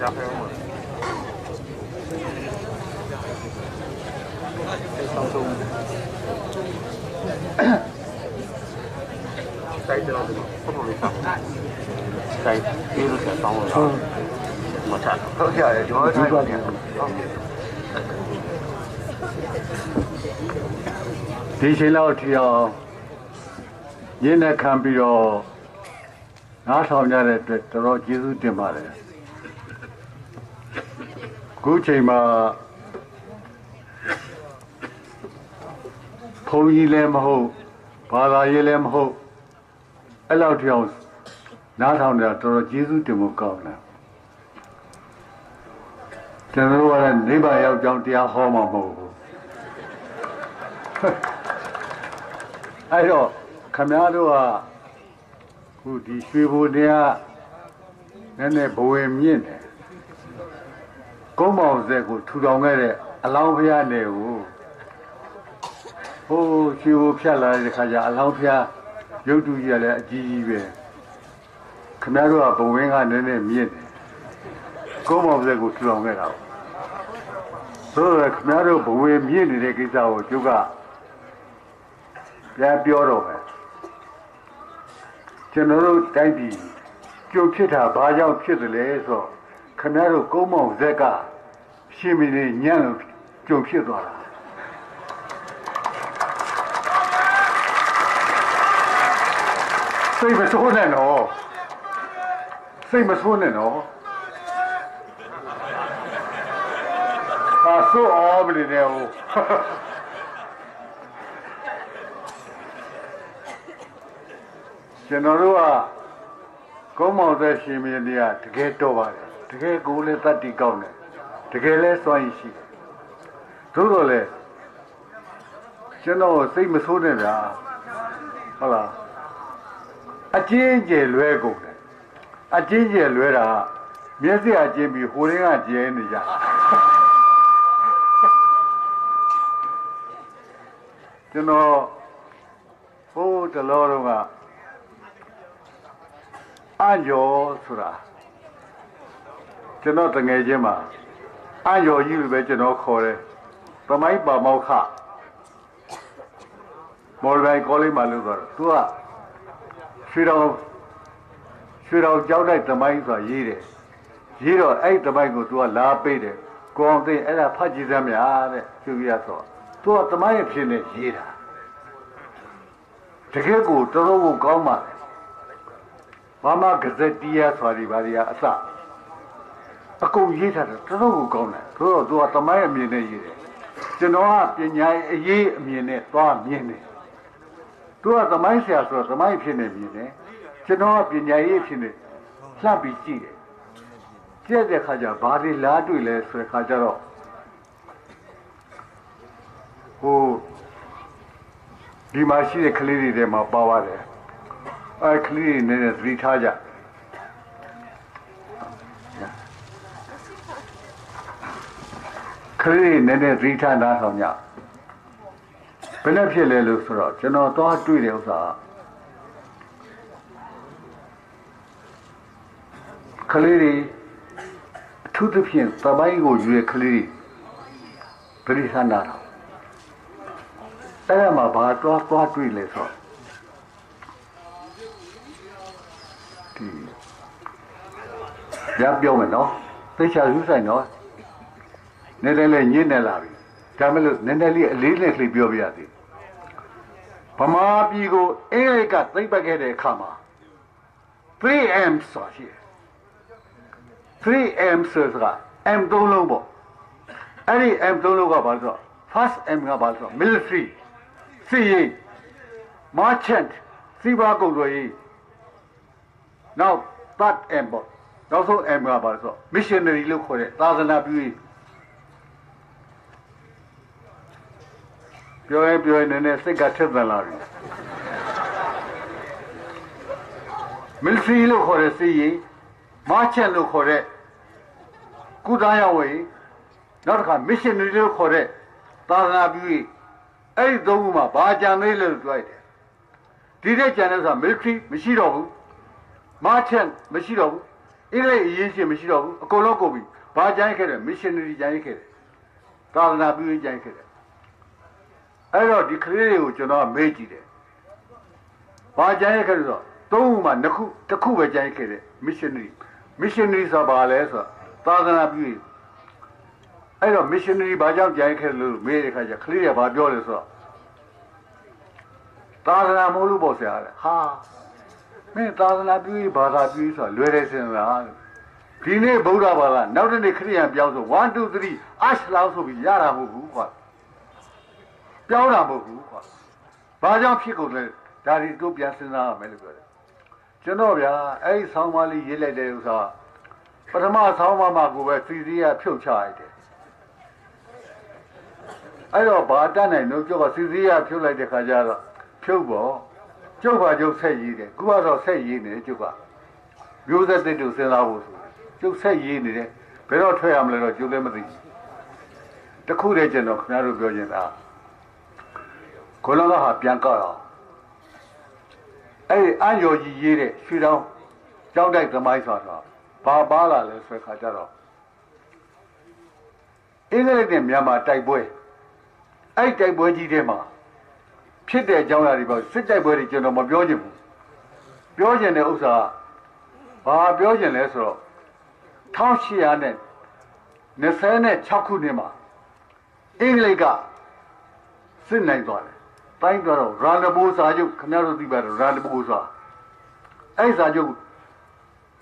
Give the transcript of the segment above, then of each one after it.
加菲吗？放松。再知道这个不同的上，再比如说上我上，我看，好像也就这个点。 ဒီချိန်လောက်ထီအောင်ရင်းနဲ့ခံပြီးတော့နားထောင်ကြတဲ့အတွက်တော်တော်ကျေးဇူးတင်ပါတယ် ခုချိန်မှာဘုန်းကြီးလည်းမဟုတ်ဘာသာရေးလည်းမဟုတ်အဲ့လောက်ထီအောင်နားထောင်ကြတော်တော်ကျေးဇူးတင်ဖို့ကောင်းတယ်ကျွန်တော်တို့ကလည်းနိဗ္ဗာန်ရောက်ကြောင်းတရားဟောမှာမဟုတ်ဘူးအဲ့တော့ခမည်းတော်ကခုဒီရွှေဘုံတရားနည်းနည်းဘဝင်မြင့်တယ် ကုန်းမောင်ဆက်ကိုထူထောင်ခဲ့တဲ့အလောင်းဖျားနယ်ကိုဟိုးရွှေဘုံဖြတ်လာတဲ့ခါကျအလောင်းဖျားရုပ်တုကြီးကလည်းအကြီးကြီးပဲခမည်းတော်ကဘဝင်ကနည်းနည်းမြင့်တယ်ကုန်းမောင်ဆက်ကိုထူထောင်ခဲ့တာပေါ့ဆိုတော့ခမည်းတော်ဘဝင်မြင့်နေတဲ့ကိစ္စကိုကျုပ်ကပြန်ပြောတော့မယ်ကျွန်တော်တို့တိုက်ပြီးကြုံဖြစ်တာဘာကြောင့်ဖြစ်တယ်လဲဆိုတော့ခင်ဗျားတို့ကုန်းမောင်ဇက်က ရှင်မင်းကြီးညံ့လို့ကြုံဖြစ်သွားတာစိတ်မဆိုးနဲ့နော်စိတ်မဆိုးနဲ့နော်အာဆိုးအောင်မနေနဲ့ဟိုကျွန်တော်တို့ကကုန်းမောင်သက်ရှင်မင်းတွေကတကယ်တော့ပါတယ်တကယ်ကိုယ်လည်းတတ်တီကောင်းတယ် တကယ်လည်းစွမ်းရည်ရှိတယ်သို့တော်လည်းကျွန်တော်စိတ်မဆိုးနဲ့ဗျာဟုတ်လားအချင်းကျယ်လွဲကုန်တယ်အချင်းကျယ်လွဲတာကမျက်စိအချင်းပြီးဟိုရင်းကကျဲနေကြကျွန်တော်ဟိုတလောတော့ကအံ့ကျော်ဆိုတာကျွန်တော်တငယ်ချင်းမှာ အံ့ကျော်ကြီးလို့ပဲကျွန်တော်ခေါ်တယ်။သမိုင်းပါမောက္ခမော်လ်ဘိုင်ကောလိပ်မှာလို့ဆိုတော့သူကရွှေတော်ရွှေတော်ကျောင်းတိုက်သမိုင်းဆိုတာရေးတယ်။ရေးတော့အဲ့ဒီသမိုင်းကိုသူကလာပေးတယ်။ကိုအောင်သိန်းအဲ့ဒါဖတ်ကြည့်စမ်းများတဲ့သူကြီးရဆိုသူကသမိုင်းရဲ့ဖြစ်နေရေးတာ။တကယ်ကိုတော်တော်ကိုကောင်းပါတယ်ဘာမှဂဇက်တီးရဆိုတာဒီဘာတွေကအစ အကုန်ရေးထားတယ်တော်တော်ကိုကောင်းတယ်ဆိုတော့သူကတမိုင်းအမြင်နဲ့ရေးတယ်ကျွန်တော်ကပညာရေးအရေးအမြင်နဲ့သွားမြင်တယ်သူကတမိုင်းဆရာဆိုတော့တမိုင်းဖြစ်နေမြင်တယ်ကျွန်တော်ကပညာရေးဖြစ်နေလှပ်ပြီးကြည့်တယ်ကြည့်တဲ့ခါကျဘာတွေလားတွေ့လဲဆိုတဲ့ခါကျတော့ဟိုဒီမှာရှိတဲ့ကလေးတွေထဲမှာပါပါတယ်အဲကလေးတွေနဲ့သတိထားကြက လေးတွေနဲ့သတိထားနားထောင်ကြဘယ်နဲ့ဖြစ်လဲလို့ဆိုတော့ကျွန်တော်သွားတွေ့တဲ့ဥစ္စာကလေးတွေအထူးသဖြင့်သမိုင်းကိုယူရကလေးတွေသတိထားနားထောင်အဲ့ဒါမှဘာသွားသွားတွေ့လဲဆိုတော့ဒီရပြောမယ်နော်သိချာယူဆိုင်နော် နည်းနည်းလေးညစ်နေလာပြီဒါမဲ့လို့နည်းနည်းလေးအလေးနဲ့လေးပြောပြရသေးဗမာပြည်ကိုအင်္ဂလိပ်ကသိပ်ပတ်ခဲ့တဲ့အခါမှာ 3M ဆိုရှိတယ် 3M ဆိုတာ M သုံးလုံးပေါ့အဲ့ဒီ M သုံးလုံးကဘာလို့ဆိုတော့ first M ကဘာလို့ဆိုတော့ military စီရေး merchant စီးပွားကုန်သွယ်ရေးနောက် third M ပေါ့နောက်ဆုံး M ကပါဆို missionary လို့ခေါ်တဲ့သာသနာပြုရေး ပြောရင်ပြောရင်နည်းနည်းစိတ်ကထက်သန်လာပြီ military လို့ခေါ်တဲ့စီးရေး merchant လို့ခေါ်တဲ့ကုသရေးဝေးနောက်တစ်ခါ missionary လို့ခေါ်တဲ့သာသနာပြုရေးအဲ့ဒီသုံးခုမှာဘာကြံသေးလဲလို့ပြောရတယ်ဒီတဲ့ကြံတဲ့ဆိုတာ military မရှိတော့ဘူး merchant မရှိတော့ဘူးအင်္ဂလိပ်အရေးရှင်မရှိတော့ဘူးအကုန်လုံးကုန်ပြီဘာကြိုင်းခဲ့တယ် missionary ကြိုင်းခဲ့တယ်သာသနာပြုရေးကြိုင်းခဲ့တယ် အဲ့တော့ဒီကလေးတွေကိုကျွန်တော်မေးကြည့်တယ်ဘာကြိုင်းခဲ့တယ်ဆိုတော့သုံးခုမှနှစ်ခုတစ်ခုပဲကြိုင်းခဲ့တယ် missionary missionary ဆိုတာဘာလဲဆိုတော့သာသနာပြုရေးအဲ့တော့ missionary ဘာကြောင့်ကြိုင်းခဲ့လို့မေးတဲ့ခါကျကလေးကဘာပြောလဲဆိုတော့သာသနာမဟုတ်လို့ပေါ့ဆရာလေဟာမင်းသာသနာပြုရေးဘာသာပြုရေးဆိုတာလွယ်တယ်စင်လားဒီနေ့ဗုဒ္ဓဘာသာနောက်တစ်နေ့ခရစ်ယာန်ပြောင်းဆို1 2 3 ash လောက်ဆိုပြီးရတာမဟုတ်ဘူးကွာ ပြောင်းတာမဟုတ်ဘူးကွာဘာကြောင့်ဖြစ်ကုန်လဲဒါဒီတို့ပြန်စဉ်းစားရမယ်လို့ပြောတယ်ကျွန်တော်ဗျာအဲ့ဒီဆောင်းပါးလေးရေးလိုက်တဲ့ဥစ္စာပထမဆောင်းပါးမှာကိုပဲစီစီကဖြုတ်ချလိုက်တယ်အဲ့တော့ဘာတတ်နိုင်လို့ကျောက်ကစီစီကဖြုတ်လိုက်တဲ့ခါကျတော့ဖြုတ်ပေါ့ကျုပ်ကကျုပ်ဆက်ရေးတယ်ခုကတော့ဆက်ရေးနေတယ်ကျုပ်ကမျိုးသက်တဲ့သူစဉ်းစားဖို့ဆိုကျုပ်ဆက်ရေးနေတယ်ဘယ်တော့ထွက်ရမလဲတော့ကျုပ်လည်းမသိဘူးတခုတည်းကျွန်တော်ခင်ဗျားတို့ပြောချင်တာ ကိုလောကဟာပြန်ကောက်အောင်အဲ့ဒီအန်ယောကြီးရေးတဲ့ရွှေတောင်ကြောက်တိုက်သမိုင်းဆိုတာဘာပါလာလဲဆိုတဲ့ခါကျတော့အင်္ဂလိပ်နဲ့မြန်မာတိုက်ပွဲအဲ့တိုက်ပွဲကြီးထဲမှာဖြစ်တဲ့အကြောင်းအရာတွေပေါ့စစ်တိုက်ပွဲတွေကျွန်တော်မပြောချင်ဘူးပြောချင်တဲ့ဥစ္စာဘာပြောချင်လဲဆိုတော့1800နဲ့26ခုနှစ်မှာအင်္ဂလိပ်ကစစ်နိုင်သွားတယ် တိုင်းသွားတော့ရန်ဒဘိုးစာချုပ်ခင်ဗျားတို့သိပါတယ်ရန်ဒဘိုးစာအဲ့စာချုပ်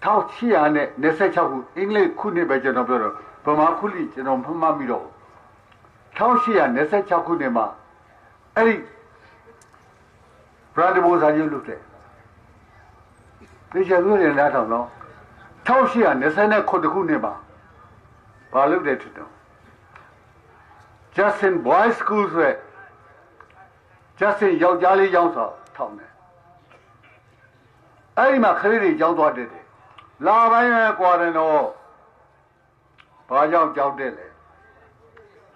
1800နဲ့26ခုအင်္ဂလိပ်ခုနှစ်ပဲကျွန်တော်ပြောတော့ဗမာခုနှစ်ကျွန်တော်မှတ်မိတော့1826ခုနှစ်မှာအဲ့ဒီရန်ဒဘိုးစာချုပ်လုပ်တယ်ဒီချက်လို့လည်းလားတော့နော်1829ခုနှစ်မှာဘာလုပ်တယ်ထင်တော့ Justin Boy School ဆို ရယ် Justin ယောက်ျားလေးကျောင်းစာထောင်တယ်အဲ့ဒီမှာခရီးတွေကျောင်းသွားတယ်လာပိုင်းပဲကွာတယ်တော့ဘာကြောင့်ကြောက်တယ်လဲ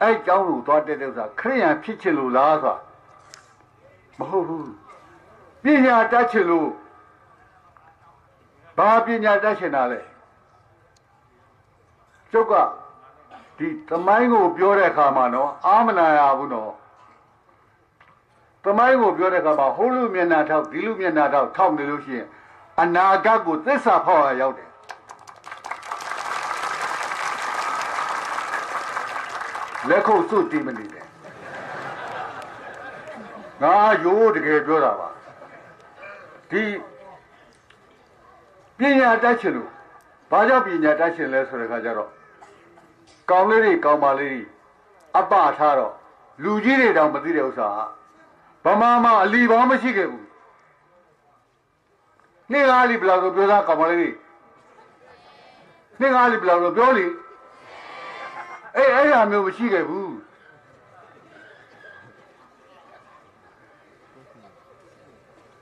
အဲ့ကျောင်းကိုသွားတဲ့ဥစ္စာခရိယံဖြစ်ချင်လို့လားဆိုတာမဟုတ်ဘူးပညာတတ်ချင်လို့ဘာပညာတတ်ချင်တာလဲကျုပ်ကဒီသမိုင်းကိုပြောတဲ့အခါမှာနော်အာမနာရဘူးနော် သမိုင်းကိုပြောတဲ့အခါမှာဟိုလူမျက်နှာထောက်ဒီလူမျက်နှာထောက်ထောက်နေလို့ရှိရင်အနာဂတ်ကိုသစ္စာဖောက်ရရောက်တယ်လက်ခုပ်စွတ်တီးမနေနဲ့ငါရိုးတကယ်ပြောတာပါဒီပညာတတ်ချင်လို့ဘာကြောင့်ပညာတတ်ချင်လဲဆိုတဲ့ခါကျတော့ကောင်းလေးတွေကောင်းပါလေးတွေအပထားတော့လူကြီးတွေတောင်မသိတဲ့ဥစ္စာ ဗမာမှာအလီပေါင်းမရှိခဲ့ဘူးနေ့ကားလီဘလောက်တော့ပြောသားကောင်းပါလေးတွေနေ့ကားလီဘလောက်တော့ပြောလီအေးအဲ့ဒါမျိုးမရှိခဲ့ဘူး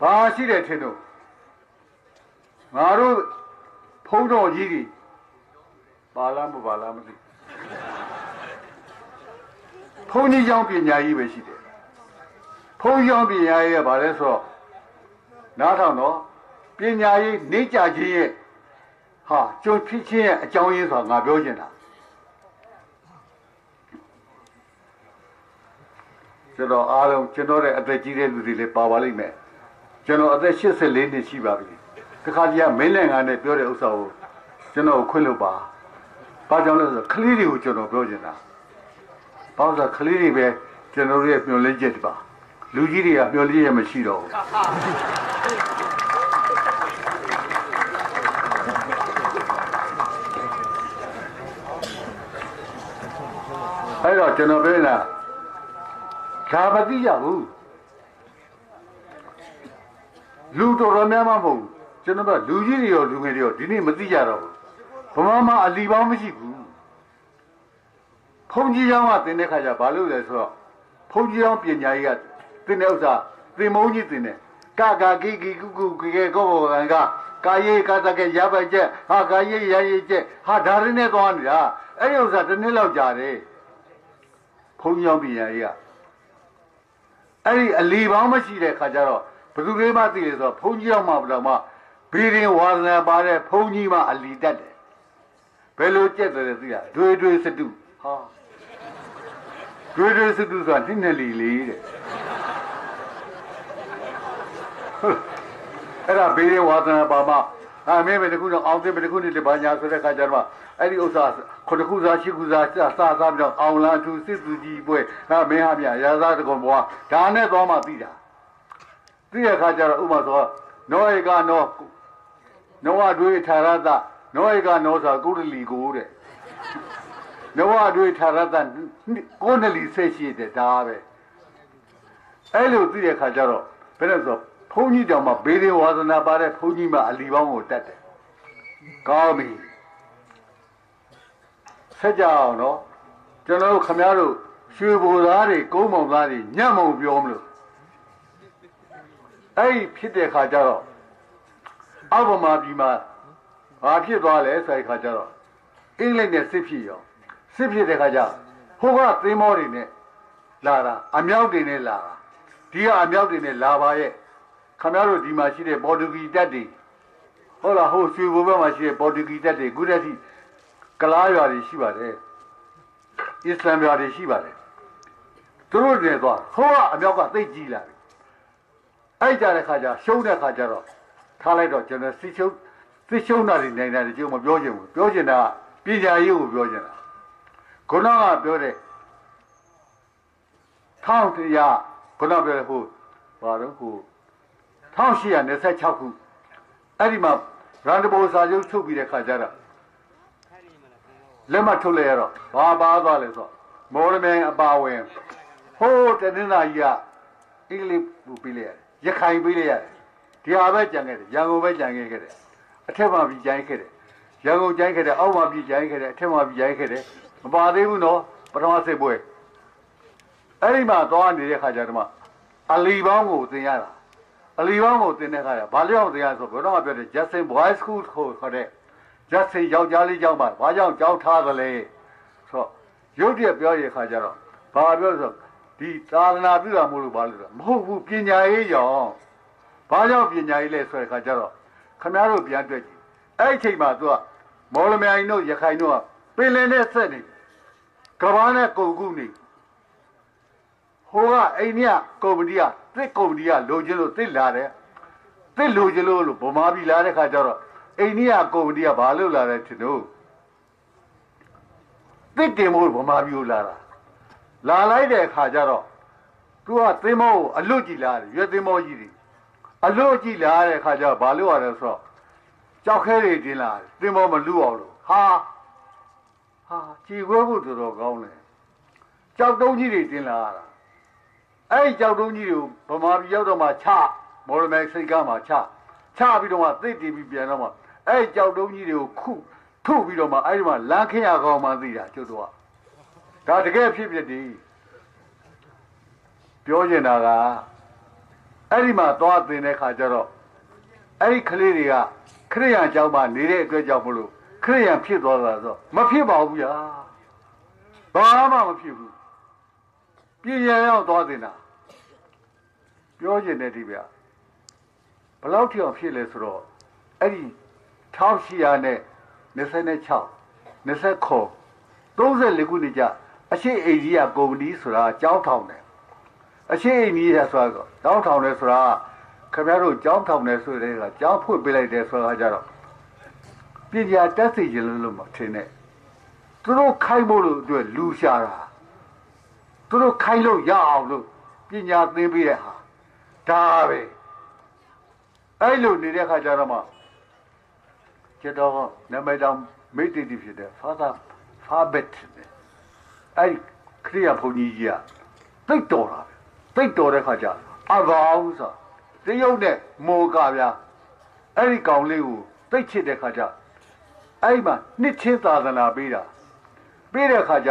ဘာရှိတယ်ထင်တော့ငါတို့ဖုံးတော်ကြီးကြီးပါလားမပါလားမသိဘုန်းကြီးကျောင်းပညာကြီးပဲရှိတယ် ဘုန်းကြီးကျောင်းပညာကြီးကဘာလဲဆိုတော့နားထောင်တော့ပညာရေးနေကြခြင်းရဲ့ဟာကြုံဖြစ်ခြင်းရဲ့အကြောင်းရင်းဆိုတာငါပြောချင်တာကျွန်တော်အားလုံးကျွန်တော်ရဲ့အသက်ကြီးတဲ့လူတွေလည်းပါပါလိမ့်မယ်ကျွန်တော်အသက်84နှစ်ရှိပါပြီတခါကြီးကမင်းလည်းငါနဲ့ပြောတဲ့ဥစ္စာကိုကျွန်တော်ခွင့်လို့ပါဘာကြောင့်လဲဆိုတော့ကလေးတွေကိုကျွန်တော်ပြောချင်တာဘာလို့ဆိုကလေးတွေပဲကျွန်တော်တို့ရဲ့မျှော်လင့်ချက်တွေပါ လူကြီးတွေကမျှော်လင့်ရမရှိတော့ဘူးအဲ့တော့ကျွန်တော်ပြောနေတာဒါမသိကြဘူးလူတော်တော်များများမဟုတ်ဘူးကျွန်တော်ကလူကြီးတွေရောလူငယ်တွေရောဒီနေ့မသိကြတော့ဘူးဗမာမှာအလီပေါင်းမရှိဘူးဖုန်ကြီးကျောင်းကသင်တဲ့ခါကျဘာလို့လဲဆိုတော့ဖုန်ကြီးကျောင်းပညာရေးက သင်တဲ့ဥစ္စာသင်မုန်းကြီးသင်တယ်ကကာဂီဂီကုကုကေကေကောဘောကံကကာယေကတကေရပါချက်ဟာကာယေရယေချက်ဟာဒါရင်းနဲ့သွားနေတာအဲ့ဒီဥစ္စာတစ်နှစ်လောက်ကြာတယ်ဖုန်ကြီးကျောင်းပညာရေးကအဲ့ဒီအလီပေါင်းမရှိတဲ့ခါကျတော့ဘယ်သူတွေမှသိလဲဆိုတော့ဘုန်းကြီးအောင်မှဘယ်တော့မှဘီရင်ဝါဒနာပါတဲ့ဘုန်းကြီးမှအလီတတ်တယ်ဘယ်လိုကြက်တယ်လဲသိလားဒွေဒွေစတုဟာဒွေဒွေစတုဆိုတာနှစ်နှစ်လီလေးတဲ့ အဲ့ဒါဘီရင်ဝါဒနာပါမှအမေမေတခုတော့အောင်သိမေတခုနေတပါညာဆိုတဲ့ခါကျတော့အဲ့ဒီဥစ္စာခုတစ်ခုစားရှိခုစားစစားစားပြီးတော့အောင်လာသူစစ်သူကြီးပွဲဟာမင်းဟာမြရာဇာတကုံဘွားဒါနဲ့သွားမှသိတာသိတဲ့ခါကျတော့ဥပမာဆိုနောဧကနောနောဝတွေထာရတနောဧကနောဆိုကုရလီကိုတဲ့နောဝတွေထာရတကိုနလီဆက်ရှိတဲ့ဒါပဲအဲ့လိုသိတဲ့ခါကျတော့ဘယ်နဲ့ဆို ဘုန်းကြီးတောင်မှဘေးရင်ဝါသနာပါတဲ့ဘုန်းကြီးမှအလီပေါင်းကိုတတ်တယ်ကောင်းပြီဆက်ကြအောင်နော်ကျွန်တော်တို့ခမရတို့ရွှေဘိုသားတွေကုန်းမောင်သားတွေညံ့မုံပြောမလို့အဲ့ဒီဖြစ်တဲ့ခါကျတော့အောက်ဗမာပြည်မှာဘာဖြစ်သွားလဲဆိုတဲ့ခါကျတော့အင်္ဂလိပ်နဲ့စစ်ဖြစ်ရောစစ်ဖြစ်တဲ့ခါကျဟိုကသင်းမောတွေနဲ့လာတာအမြောက်တွေနဲ့လာတာဒီကအမြောက်တွေနဲ့လာပါရဲ့ ခမရတို့ဒီမှာရှိတဲ့ပေါ်တူဂီတပ်တွေဟုတ်လားဟိုရွှေဘိုဘက်မှာရှိတဲ့ပေါ်တူဂီတပ်တွေခုတည်းကကလားရွာတွေရှိပါတယ်အစ္စလမ်ရွာတွေရှိပါတယ်သူတို့တွေသွားဟိုကအမြောက်ကသိတ်ကြီးလာပြီအဲ့ကြတဲ့ခါကျရှုံးတဲ့ခါကျတော့ထားလိုက်တော့ကျွန်တော်စစ်ရှုံးစစ်ရှုံးတာတွေနိုင်တယ်ကျုံမပြောချင်ဘူးပြောချင်တာပညာရေးကိုပြောချင်တာခုနကပြောတဲ့ထောင်တရားခုနပြောတဲ့ဟိုဘာတော့ဟို 1826ခုအဲ့ဒီမှာရန်တဘောစာချုပ်ထုတ်ပြီးတဲ့ခါကျတော့လက်မှတ်ထုတ်လိုက်ရတော့ဘာပါသွားလဲဆိုမော်ရမန်အပါဝင်ဟိုးတနင်္လာကြီးကအင်္ဂလိပ်ပူပြီးလိုက်ရတယ်ရခိုင်ပြီးလိုက်ရတယ်ဒီဟာပဲကြံခဲ့တယ်ရန်ကုန်ပဲကြံခဲ့ခဲ့တယ်အထက်မှာပြီးကြံခဲ့တယ်ရန်ကုန်ကြံခဲ့တယ်အောက်မှာပြီးကြံခဲ့တယ်အထက်မှာပြီးကြံခဲ့တယ်မပါသေးဘူးနော်ပထမစိတ်ပွဲအဲ့ဒီမှာသွားနေတဲ့ခါကျတော့အလီပေါင်းကိုသင်ရတာ အလီပေါင်းကိုသင်တဲ့ခါကျဘာလျောက်သင်ရဆိုဘယ်တော့မှပြောတယ် Justin Boy School ကိုခေါ်တဲ့ Justin ယောက်ျားလေးကျောင်းမှာဘာကြောင့်ကြောင်းထားသလဲဆိုတော့ရုပ်တရက်ပြောရတဲ့ခါကျတော့ဘာပြောဆိုဒီသာသနာပြုတာမဟုတ်လို့ဘာလို့လဲမဟုတ်ဘူးပညာရေးကြောင့်ဘာကြောင့်ပညာရေးလဲဆိုတဲ့ခါကျတော့ခမည်းတော်ပြန်တွေ့ကြည့်အဲ့ဒီအချိန်မှာသူကမော်လမြိုင်တို့ရခိုင်တို့ကပင်လယ်နဲ့ဆက်နေကဘာနဲ့ကုန်ကူးနေဟိုကအိန္ဒိယကုမ္ပဏီက တစ်ကုမ္ပဏီကလိုချင်လို့တစ်လာတယ်တစ်လိုချင်လို့လို့ဗမာပြည်လာတဲ့ခါကျတော့အိန္ဒိယကုမ္ပဏီကဘာလို့လာတယ်ထင်လို့တစ်တင်မို့ဗမာပြည်ကိုလာတာလာလိုက်တဲ့အခါကျတော့သူကသင်္ဘောကိုအလွတ်ကြည့်လာတယ်ရွက်သင်္ဘောကြီးတွေအလွတ်ကြည့်လာတဲ့အခါကျတော့ဘာလို့ရလဲဆိုတော့ကြောက်ခဲတွေတင်လာတယ်သင်္ဘောမလူအောင်လို့ဟာဟာကြည်ခွဲဖို့တော်တော်ကောင်းတယ်ကြောက်တုံးကြီးတွေတင်လာရတာ အဲ့ဒီကြောက်တုံးကြီးတွေကိုဗမာပြည်ရောက်တော့မှချမော်ရမဲစိတ်ကမှချချပြီးတော့မှသိတည်ပြီးပြန်တော့မှအဲ့ဒီကြောက်တုံးကြီးတွေကိုခုထုတ်ပြီးတော့မှအဲ့ဒီမှာလမ်းခင်းရကောင်းမှသိတာကျုပ်တို့ကဒါတကယ်ဖြစ်ဖြစ်ဒီပြောကျင်တာကအဲ့ဒီမှာသွားတင်တဲ့ခါကျတော့အဲ့ဒီကလေးတွေကခရိယံကျောင်းမှာနေတဲ့အတွက်ကြောင့်မလို့ခရိယံဖြစ်သွားတာဆိုမဖြစ်ပါဘူးဗျာဘာမှမဖြစ်ဘူး ပြည်ရန်ရောက်သွားတင်တာပြောကျင်တဲ့ဒီဗျာဘယ်လောက်ထိအောင်ဖြစ်လဲဆိုတော့အဲ့ဒီ1800နဲ့26 29 34ခုနှစ်ကျအရှိအိန္ဒိယကုမ္ပဏီဆိုတာကြောင်းထောင်တယ်အရှိအိန္ဒိယဆိုတာကြောင်းထောင်တယ်ဆိုတာခင်ဗျားတို့ကြောင်းထောင်တယ်ဆိုတဲ့ကကြောင်းဖွင့်ပေးလိုက်တယ်ဆိုတာကြတော့ပညာတက်စီခြင်းလို့မထင်နဲ့သူတို့ခိုင်းဖို့လို့အတွက်လူရှာတာ သူတို့ခိုင်းလို့ရအောင်လို့ပညာသင်ပေးတဲ့ဟာဒါပဲအဲ့လိုနေတဲ့ခါကျတော့မှကျွန်တော်နာမည်တောင်မိတ်တီဖြစ်တယ်ဖာသာဖာဘက်အဲ့ခရိယာဘုန်းကြီးကြီးကတိတ်တော်တာပဲတိတ်တော်တဲ့ခါကျအဘောင်းဆိုတရုတ်နဲ့မောကဗျာအဲ့ဒီကောင်လေးကိုတိတ်ချစ်တဲ့ခါကျအဲ့မှာနှစ်ချင်းသာသနာပေးတာပေးတဲ့ခါကျ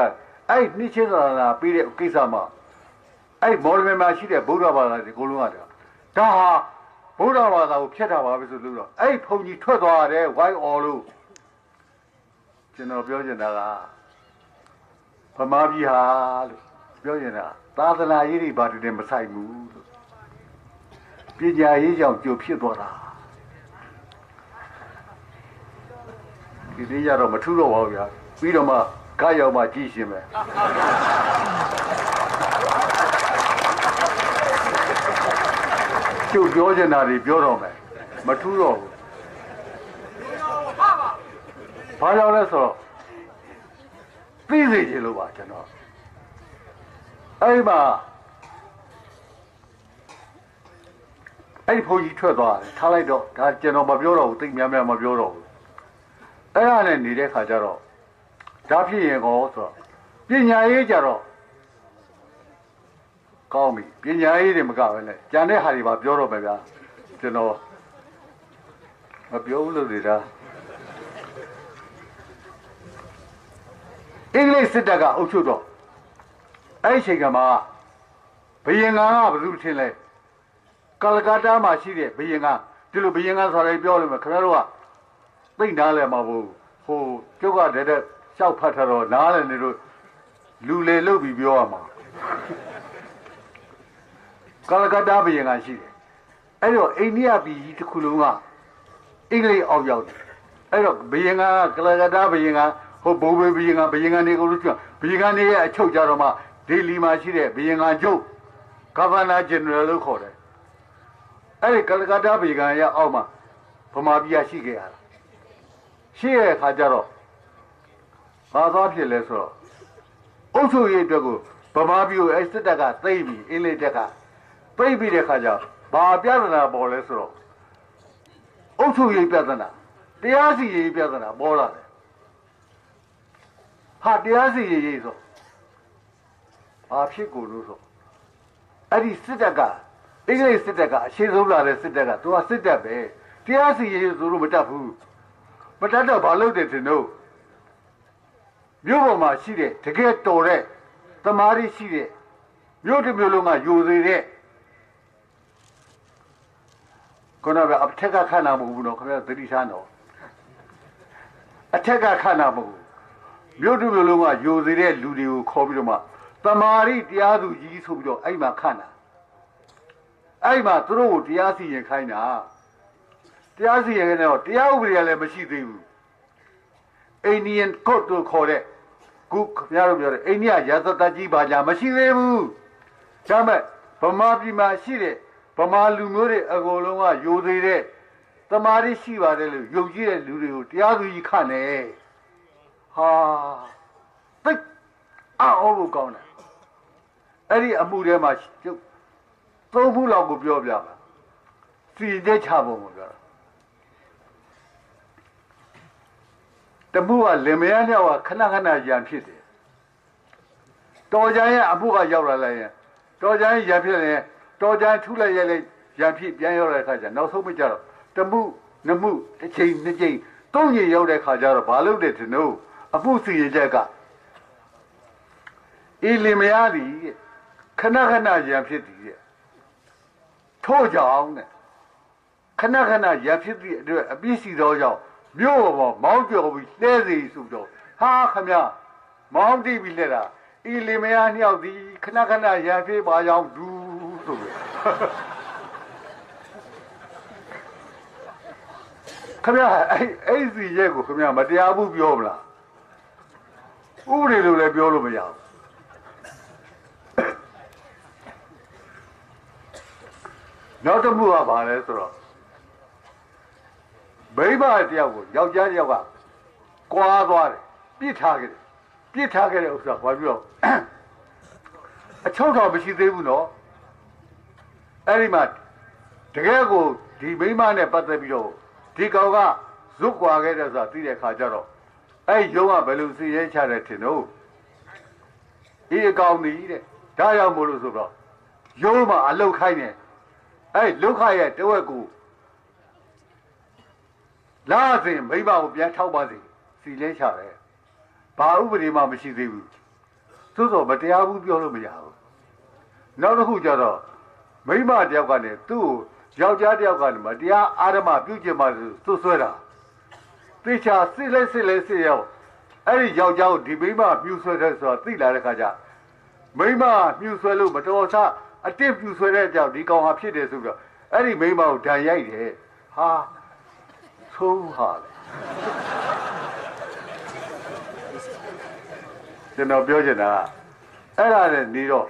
အဲ့နှစ်ချင်းသာသနာပေးတဲ့ကိစ္စမှာအဲ့မော်လမြိုင်မှာရှိတဲ့ဗုဒ္ဓဘာသာတွေကိုလုံးရတယ်ဒါဟာဗုဒ္ဓဘာသာကိုဖျက်တာပါပဲဆိုလို့တော့အဲ့ဘုံကြီးထွက်သွားတယ်ဝိုင်းအော်လို့ကျွန်တော်ပြောချင်တာကဗမာပြည်ဟာလို့ပြောချင်တာသာသနာရေးတွေဘာတူတယ်မဆိုင်ဘူးလို့ပညာရေးကြောင့်ကြိုဖြစ်သွားတာဒီနေ့ရတော့မထူးတော့ပါဘူးဗျာပြီးတော့မှ ကားရောက်မှကြည့်ရှင်မယ်ကျုပ်ပြောချင်တာတွေပြောတော့မယ်မထူးတော့ဘူးဘာကြောင့်လဲဆိုတော့သိစေချင်လို့ပါကျွန်တော်အဲ့မှာအဲ့ဒီဘုန်းကြီးထွက်သွားတယ်ထားလိုက်တော့ဒါကျွန်တော်မပြောတော့ဘူးသိများများမပြောတော့ဘူးအဲ့ဒါနဲ့နေတဲ့ခါကျတော့ ဒါဖြစ်ရင်ကောဆိုတော့ပညာရေးကြတော့ကောင်းပြီပညာရေးတွေမကပဲနဲ့ကျန်တဲ့ဟာတွေပါပြောတော့မယ်ဗျာကျွန်တော်မပြောဘူးလို့နေတာအင်္ဂလိပ်စစ်တပ်ကအုပ်ချုပ်တော့အဲ့ဒီအချိန်ကမှဘယင်ကကဘယ်သူထင်လဲကာလကတာမှာရှိတဲ့ဘယင်ကဒီလိုဘယင်ကဆိုရဲပြောလို့မယ်ခင်ဗျားတို့ကသိမ့်နားလဲမှာဘူးဟိုကျုပ်ကတည်းက ရှောက်ဖတ်ထတော့နားလဲနေလို့လူလေလုတ်ပြီးပြောရမှာကာလကတာဘယင်ကရှိတယ်အဲ့တော့အိန္ဒိယပြည်ကြီးတစ်ခုလုံးကအင်္ဂလိပ်အောက်ရောက်တယ်အဲ့တော့ဘယင်ကကာလကတာဘယင်ကဟိုဘိုးဘေးဘယင်ကဘယင်ကနေကိုလို့ပြောဘယင်ကနေရဲ့အချုပ်ကြတော့မှဒေလီမှာရှိတဲ့ဘယင်ကကျုပ်ဂဗနာဂျင်နရယ်လို့ခေါ်တယ်အဲ့ဒီကလကတ္တာဘယင်ကရဲ့အောက်မှာဗမာပြည်ကရှိခဲ့ရတာရှိရဲ့အခါကျတော့ ဘာသွားဖြစ်လဲဆိုတော့အုပ်ချုပ်ရေးအတွက်ကိုဗမာပြည်ကိုအဲ့စစ်တပ်ကသိမ့်ပြီးအင်းလေးတက်ကသိမ့်ပြီးတဲ့ခါကျဘာပြဿနာပေါ်လဲဆိုတော့အုပ်ချုပ်ရေးပြဿနာတရားစီရင်ရေးပြဿနာပေါ်လာတယ်ဟာတရားစီရင်ရေးဆိုဘာဖြစ်ကိုလို့ဆိုအဲ့ဒီစစ်တပ်ကအင်္ဂလိပ်စစ်တပ်ကအရှေ့ဆုံးလာတဲ့စစ်တပ်ကသူကစစ်တပ်ပဲတရားစီရင်ရေးသူတို့မတတ်ဘူးမတတ်တော့ဘာလုပ်တယ်ထင်တို့ မြို့ပေါ်မှာရှိတဲ့တကယ်တော်တဲ့သမားတွေရှိတဲ့မြို့တစ်မြို့လုံးကယူသေးတဲ့ခုနကအထက်ကခဏမဟုတ်ဘူးနော်ခင်ဗျာသတိထားနော်အထက်ကခဏမဟုတ်ဘူးမြို့တစ်မြို့လုံးကယူသေးတဲ့လူတွေကိုခေါ်ပြီးတော့မှတမာရီတရားသူကြီးဆိုပြီးတော့အဲ့မှာခန့်တာအဲ့မှာသူတို့ကိုတရားစီရင်ခိုင်းတာတရားစီရင်ခိုင်းတော့တရားဥပဒေကလည်းမရှိသေးဘူး Indian Code တို့ခေါ်တဲ့ခုခင်ဗျားတို့ပြောတဲ့အိန္ဒိယရာဇသကြီးပါကြမရှိသေးဘူးဒါမဲ့ဗမာပြည်မှာရှိတဲ့ဗမာလူမျိုးတွေအကုန်လုံးကယိုသေးတဲ့တမာရီရှိပါတယ်လို့ယုံကြည်တဲ့လူတွေကိုတရားသူကြီးခန့်နေဟာသိတ်အော်ဘုကောင်းတယ်အဲ့ဒီအမှုထဲမှာကျုပ်သုံးခုလောက်ကိုပြောပြပါစီတဲ့ချပုံကိုပြောတာ တမှုကလင်မယားနှစ်ယောက်ကခဏခဏရံဖြစ်တယ်တော်ကြရဲ့အမှုကရောက်လာလိုက်ရင်တော်ကြရဲ့ရံဖြစ်ရင်တော်ကြထူးလိုက်ရလိုက်ရံဖြစ်ပြန်ရောက်တဲ့အခါကျနောက်ဆုံးမကြတော့တမှုနှစ်မှုတစ်ချိန်နှစ်ချိန်သုံးချိန်ရောက်တဲ့အခါကျတော့ဘာလုပ်တယ်ထင်လို့အမှုစီရင်ချက်ကအေးလင်မယားသည်ခဏခဏရံဖြစ်သည်တဲ့ထို့ကြောင့်တဲ့ခဏခဏရံဖြစ်သည့်အတွက်အပြစ်စီသောကြောင့် မြို့ပေါ်မောင်းကျော်ပြီးလှဲစီဆိုတော့ဟာခမမောင်းတိပြီးလှဲတာဤလင်မယားနှစ်ယောက်သည်ခဏခဏရံဖြစ်ပါကြောင်းဒူးဆိုပြီးခမအဲ့အဲ့စီရဲ့ကိုခမမတရားဘူးပြောမလားဥပဒေလို့လည်းပြောလို့မရဘူးနောက်တစ်မှုကဘာလဲဆိုတော့ မိဘတယောက်ကိုယောက်ျားတယောက်ကကွာသွားတယ်ပြစ်ထားခဲ့တယ်ပြစ်ထားခဲ့တဲ့ဥစ္စာဘာပြောအချုံတော်မရှိသေးဘူးနော်အဲ့ဒီမှာတကယ်ကိုဒီမိမနဲ့ပတ်သက်ပြီးတော့ဒီကောင်ကဇွတ်ကွာခဲ့တဲ့ဆိုတာသိတဲ့ခါကျတော့အဲ့ရုံးကဘယ်လိုစီရဲချတယ်ထင်တော့ဒီအကောင်ကြီးတဲ့ဒါရောက်မို့လို့ဆိုတော့ရုံးမှာအလုတ်ခိုင်းတယ်အဲ့လုခရဲ့တဝက်ကို လာစဉ်မိဘကိုပြန်ထောက်ပါစေစီလဲချတယ်ဘာဥပဒေမှမရှိသေးဘူးသို့သောမတရားဘူးပြောလို့မရဘူးနောက်တစ်ခုကျတော့မိမတယောက်ကနေသူ့ကိုယောက်ျားတယောက်ကနေမတရားအာရမပြုကျင်ပါလို့သွဆွဲတာတေချာစစ်လဲစစ်လဲစစ်ရောက်အဲ့ဒီယောက်ျားကိုဒီမိမပြုဆွဲတဲ့ဆိုတာသိလာတဲ့ခါကျမိမပြုဆွဲလို့မတော်ချအတစ်ပြူဆွဲတဲ့ကြောင့်ဒီကောင်ဟာဖြစ်တယ်ဆိုတော့အဲ့ဒီမိန်းမကိုဓာန်ရိုက်တယ်ဟာ ဆိုးဟာလေကျွန်တော်ပြောချင်တာအဲ့ဒါနဲ့နေတော့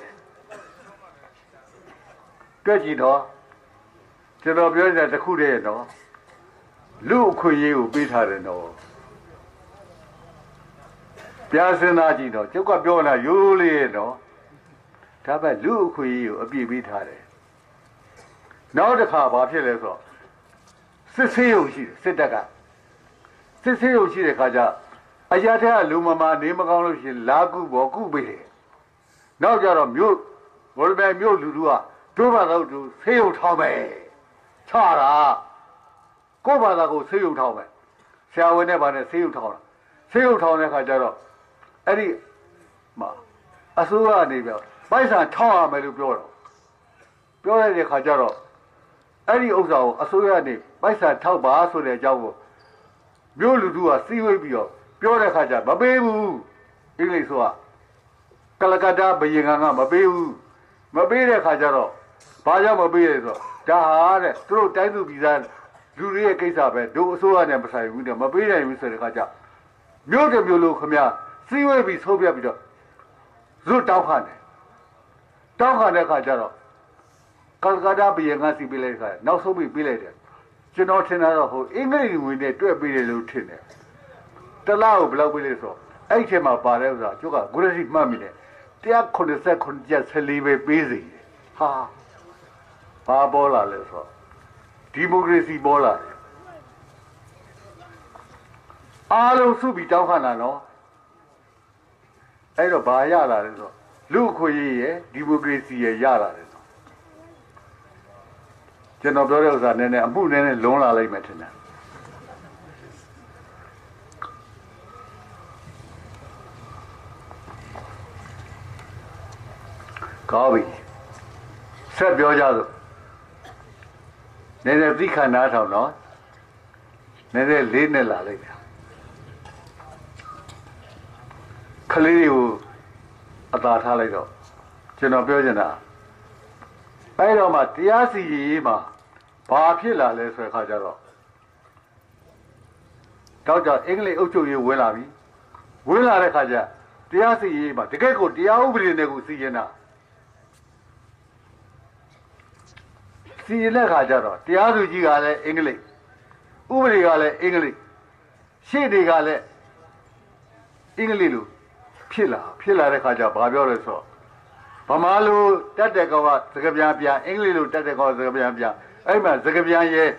တွေ့ကြည့်တော့ကျွန်တော်ပြောနေတာတခုတည်းတော့လူအခွင့်အရေးကိုပေးထားတယ်တော့ပြာစင်သားကြည့်တော့ကျုပ်ကပြောလာရိုးလေးတော့ဒါပဲလူအခွင့်အရေးကိုအပြည့်ပေးထားတယ်နောက်တစ်ခါဘာဖြစ်လဲဆိုတော့ စစ်ဆေးရုံရှိတယ်စစ်တပ်ကစစ်ဆေးရုံရှိတဲ့ခါကျအရာထက်ကလူမမာနေမကောင်းလို့ရှိရင်လာကုဘောကုပေးတယ်နောက်ကြတော့မြို့ဘောလမြိုင်မြို့လူလူကတို့ဘာသာတို့ဆေးရုံထောင်းမယ်ချတာကိုယ့်ဘာသာကိုဆေးရုံထောင်းမယ်ဆရာဝန်နဲ့ဗာနဲ့ဆေးရုံထောင်းတာဆေးရုံထောင်းတဲ့ခါကျတော့အဲ့ဒီမှာအစိုးရကနေပြောပိုက်ဆံထောင်းရမယ်လို့ပြောတော့ပြောရတဲ့ခါကျတော့ အဲ့ဒီဥစ္စာကိုအစိုးရကနေပိုက်ဆံထောက်ပါဆိုတဲ့အကြောင်းကိုမြို့လူထုကစီးဝေးပြီးတော့ပြောတဲ့ခါကျမပေးဘူးအင်္ဂလိပ်ဆိုတာကလကတ္တာဘယင်ကကမပေးဘူးမပေးတဲ့ခါကျတော့ဘာကြောင့်မပေးလဲဆိုတော့ဒါဟာတဲ့သူတို့တိုင်းသူပြည်သားလူတွေရဲ့ကိစ္စပဲတို့အစိုးရနဲ့မဆိုင်ဘူးတဲ့မပေးနိုင်ဘူးဆိုတဲ့ခါကျမြို့တစ်မြို့လို့ခမစီးဝေးပြီးဆုံးပြတ်ပြီးတော့ဇွတ်တောက်ခတ်တယ်တောက်ခတ်တဲ့ခါကျတော့ ကလကတ္တာဘယင်ကစီပေးလိုက်တဲ့ခါနောက်ဆုံးပြီးပေးလိုက်တယ်ကျွန်တော်ထင်တာတော့ဟိုအင်္ဂလိပ်ဝင်နဲ့တွဲပေးတယ်လို့ထင်တယ်တလားကိုဘယ်လောက်ပေးလဲဆိုတော့အဲ့ဒီထဲမှာပါတဲ့ဥစ္စာကျုပ်ကဂုရစီမှတ်မိတယ်189ကျပ်14ပဲပေးစီတယ်ဟာဘာပေါ်လာလဲဆိုတော့ဒီမိုကရေစီပေါ်လာတယ်အားလုံးစုပြီးတောင်းခံတာနော်အဲ့တော့ဘာရလာလဲဆိုတော့လူအခွင့်အရေးရယ်ဒီမိုကရေစီရယ်ရလာတယ်နော် ကျွန်တော်ပြောတဲ့ဥစ္စာနည်းနည်းအမှုနည်းနည်းလွန်လာလိမ့်မယ်ထင်တယ်ကောင်းပြီဆက်ပြောကြစို့နည်းနည်းသိခန္ဓာထောင်နော်နည်းနည်းလေးနဲ့လာလိုက်တာခလေးတွေကိုအသာထားလိုက်တော့ကျွန်တော်ပြောချင်တာ အဲ့တော့မှတရားစီရင်ရေးမှာဘာဖြစ်လာလဲဆိုတဲ့ခါကျတော့တောက်ကြအင်္ဂလိပ်အုပ်ချုပ်ရေးဝင်လာပြီဝင်လာတဲ့ခါကျတရားစီရင်ရေးမှာတကယ့်ကိုတရားဥပဒေနဲ့ကိုစီရင်တာစီရင်တဲ့ခါကျတော့တရားသူကြီးကလည်းအင်္ဂလိပ်ဥပဒေကလည်းအင်္ဂလိပ်ရှေ့တွေကလည်းအင်္ဂလိပ်လိုဖြစ်လာဖြစ်လာတဲ့ခါကျဘာပြောလဲဆိုတော့ ဗမာလိုတက်တဲ့ကောင်ကစကားပြန်ပြန်အင်္ဂလိပ်လိုတက်တဲ့ကောင်ကစကားပြန်ပြန်အဲ့မှာစကားပြန်ရဲ့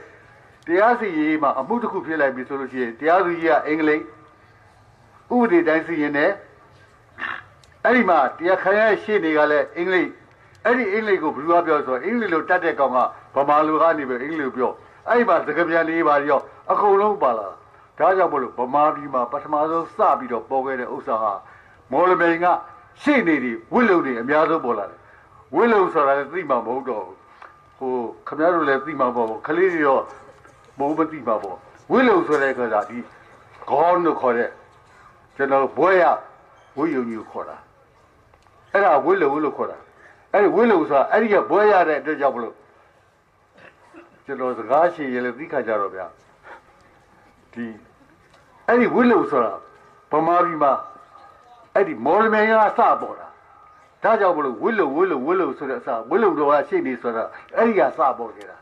တရားစီရင်မှာအမှုတစ်ခုဖြစ်လိုက်ပြီဆိုလို့ရှိရင်တရားသူကြီးကအင်္ဂလိပ်ဥပဒေတိုင်းစီရင်တယ်အဲ့ဒီမှာတရားခံရရှေ့တွေကလည်းအင်္ဂလိပ်အဲ့ဒီအင်္ဂလိပ်ကိုဘယ်လိုပြောဆိုအင်္ဂလိပ်လိုတတ်တဲ့ကောင်ကဗမာလိုကနေပဲအင်္ဂလိပ်လိုပြောအဲ့ဒီမှာစကားပြန်လေးပါရောအကုန်လုံးပါလာဒါကြောင့်မလို့ဗမာပြည်မှာပထမဆုံးစပြီးတော့ပေါ်ခဲ့တဲ့ဥစ္စာဟာမော်လမြိုင်က ရှေ့နေတွေဝစ်လုံတွေအများဆုံးပေါ်လာတယ်ဝစ်လုံဆိုတာလည်းသိမှာမဟုတ်တော့ဘူးဟိုခမရတို့လည်းသိမှာပေါ့ခလေးတွေတော့မဟုတ်မသိမှာပေါ့ဝစ်လုံဆိုတဲ့ခါကျဒီခေါင်းတို့ခေါ်တဲ့ကျွန်တော်ဘွဲရဝိယုံကြီးကိုခေါ်တာအဲ့ဒါဝစ်လုံလို့ခေါ်တာအဲ့ဒီဝိလုံဆိုတာအဲ့ဒီကဘွဲရတဲ့အတွက်ကြောင့်မလို့ကျွန်တော်စကားရှည်ရလေသိခါကြတော့ဗျာဒီအဲ့ဒီဝိလုံဆိုတာဗမာပြည်မှာ အဲ့ဒီမော်လမြိုင်ကစပေါ်တာဒါကြောင့်မလို့ဝိလုံဝိလုံဝိလုံဆိုတဲ့အစဝိလုံတော်ကရှေ့နေဆိုတာအဲ့ဒီကစပေါ်ခဲ့တာ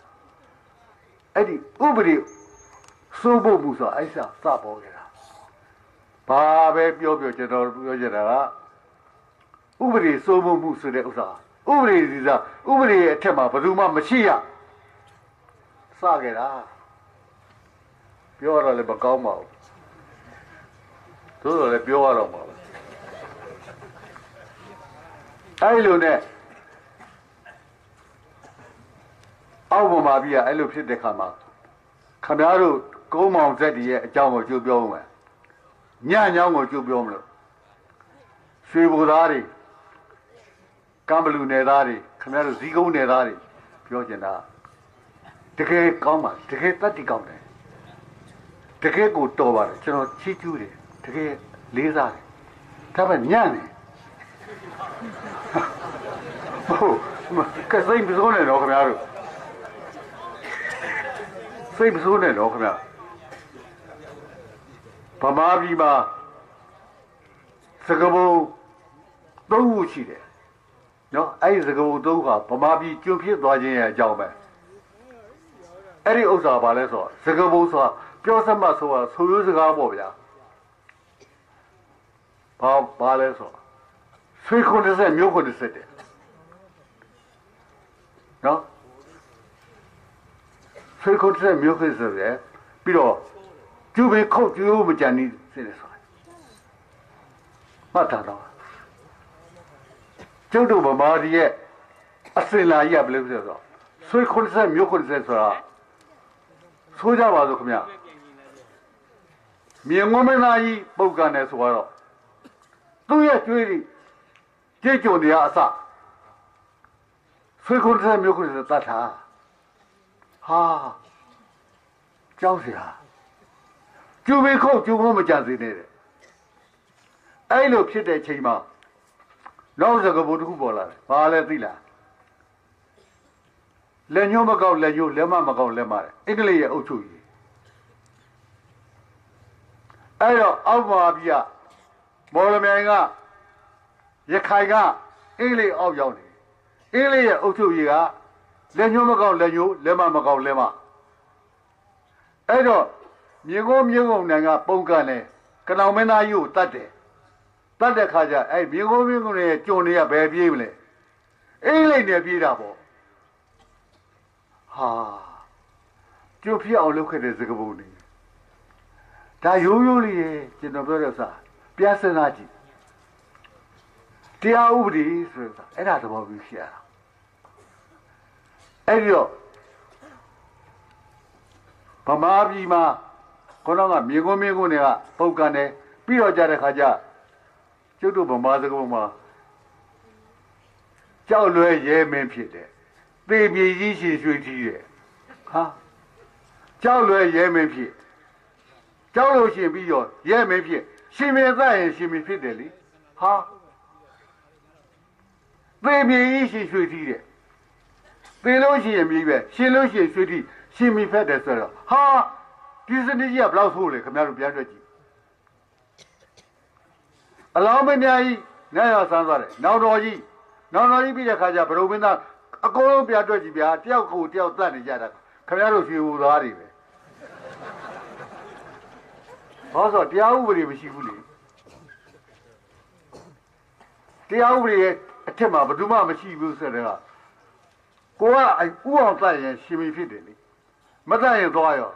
အဲ့ဒီဥပဒေစိုးဖို့မှုဆိုတာအဲ့စစပေါ်ခဲ့တာဘာပဲပြောပြောကျွန်တော်ပြောချင်တာကဥပဒေစိုးဖို့မှုဆိုတဲ့ဥစ္စာဥပဒေစီစားဥပဒေရဲ့အထက်မှာဘယ်သူမှမရှိရစခဲ့တာပြောရတော့လည်းမကောင်းပါဘူးသို့တော်လည်းပြောရတော့ပါပဲ အဲ့လိုနဲ့အောက်ပေါ်မှာပြီးရအဲ့လိုဖြစ်တဲ့ခါမှာခမည်းတော်ကုန်းမောင်ဇက်တည်းရဲ့အကြောင်းကိုကြိုးပြောဦးမယ်ညညောင်းကိုကြိုးပြောမလို့ရွှေဘူသားတွေကံဘလူနယ်သားတွေခမည်းတော်ဇီးကုန်းနယ်သားတွေပြောကျင်တာတကယ်ကောင်းပါတကယ်တတ်တည်ကောင်းတယ်တကယ်ကိုတော်ပါတယ်ကျွန်တော်ချီးကျူးတယ်တကယ်လေးစားတယ်ဒါပေမဲ့ညံ့တယ် ဟုတ်ကဲစိတ်မစိုးနဲ့တော့ခင်ဗျားတို့စိတ်မစိုးနဲ့တော့ခင်ဗျာဗမာပြည်မှာစကပုံသုံးခုရှိတယ်နော်အဲ့ဒီစကပုံသုံးခုကဗမာပြည်ကျွန်းဖြစ်သွားခြင်းရဲ့အကြောင်းပဲအဲ့ဒီဥစ္စာဘာလဲဆိုတော့စကပုံဆိုတာပြောစမှဆိုတာဆိုရိုးစကားပေါ့ဗျာဘာဘာလဲဆိုတော့ ဆွေခွန်တစ်ဆက်မျိုးခွန်တစ်ဆက်တယ်နော်ဆွေခွန်တစ်ဆက်မျိုးခွန်တစ်ဆက်တယ်ပြီးတော့ကျူပေခုတ်ကျူမကြံနေစစ်တယ်ဆိုတာမှတ်တာတော့ကျုပ်တို့ဗမာပြည်ရဲ့အစင်လာကြီးကဘယ်လိုဖြစ်လဲဆိုတော့ဆွေခွန်တစ်ဆက်မျိုးခွန်တစ်ဆက်ဆိုတာဆိုကြပါစို့ခင်ဗျာမြေငုံမင်းသားကြီးပုတ်ကန်တယ်ဆိုတော့သူ့ရဲ့ကျွေးတွေ ကြိတ်ကြုံတွေကအစဆွေခွန်တစ်ဆက်မျိုးခွန်တစ်ဆက်တတ်တာဟာကြောက်စရာကျူပေခုတ်ကျူခုတ်မကြံစေနဲ့တဲ့အဲ့လိုဖြစ်တဲ့ချိန်မှာနောက်စကဘုတ်တစ်ခုပေါ်လာတယ်ဘာလဲသိလားလက်ညှိုးမကောက်လက်ညှိုးလက်မမကောက်လက်မတယ်အင်္ဂလိပ်ရဲ့အုပ်ချုပ်ရေးအဲ့တော့အောက်ပါပြမော်လမြိုင်က ရခိုင်ကအင်္ဂလိပ်အောက်ရောက်နေအင်္ဂလိပ်ရဲ့အုပ်ချုပ်ရေးကလက်ညှိုးမကောက်လက်ညှိုးလက်မမကောက်လက်မအဲ့တော့မြေကုန်းမြေကုန်းနိုင်ငံပုံကလည်းကနောင်မင်းသားကြီးကိုတတ်တယ်တတ်တဲ့ခါကျအဲ့မြေကုန်းမြေကုန်းရဲ့ကြုံတွေကဘယ်ပြေးမလဲအင်္ဂလိပ်နဲ့ပြေးတာပေါ့ဟာကျုပ်ဖြစ်အောင်လုပ်ခဲ့တဲ့စကားပုံတွေဒါရိုးရိုးလေးရဲ့ကျွန်တော်ပြောတဲ့ဥစ္စာပြဿနာကြည့် တရားဥပဒေဆိုတဲ့ဥစ္စာအဲ့ဒါသဘောပြီးဖြစ်ရတာအဲ့ဒီတော့ဗမာပြည်မှာခေါင်းကမြေကုန်းမြေကုန်းတွေကပုတ်ကန်တယ်ပြီးတော့ကြတဲ့ခါကျကျုပ်တို့ဗမာစကားပုံမှာကြောက်လွဲရဲမင်းဖြစ်တယ်သေပြေကြီးရှိရွှေထီးတယ်ဟာကြောက်လွဲရဲမင်းဖြစ်ကြောက်လို့ရှင်ပြီးတော့ရဲမင်းဖြစ်ရှင်မင်းသက်ရင်ရှင်မင်းဖြစ်တယ်လေဟာ သေပြေကြီးရှိရွှေထီးတယ်သေလို့ရှိရင်မြည်ပဲရှင်လို့ရှိရင်ရွှေထီးရှင်မင်းဖက်တယ်ဆိုတော့ဟာဒီစနစ်ကြီးကဘယ်လောက်ဆိုးလဲခင်ဗျားတို့ပြန်တွက်ကြည့်အလောင်းမင်းကြီးနဲ့ရဆန်းသွားတယ်နောက်တော်ကြီးနောက်တော်ကြီးပြီးတဲ့ခါကျဘရုံမင်းသားအကုန်လုံးပြန်တွက်ကြည့်ဗျာတယောက်ကိုတယောက်တတ်နေကြတာခင်ဗျားတို့ရွှေဘူသားတွေပဲဟောဆိုတရားဥပဒေမရှိဘူးလေတရားဥပဒေရဲ့ အထက်မှာဘယ်သူမှမရှိဘူးဆိုတဲ့ကကိုကဥအောင်တတ်ရင်ရှင်မီဖြစ်တယ်လေမတတ်ရင်သွားရော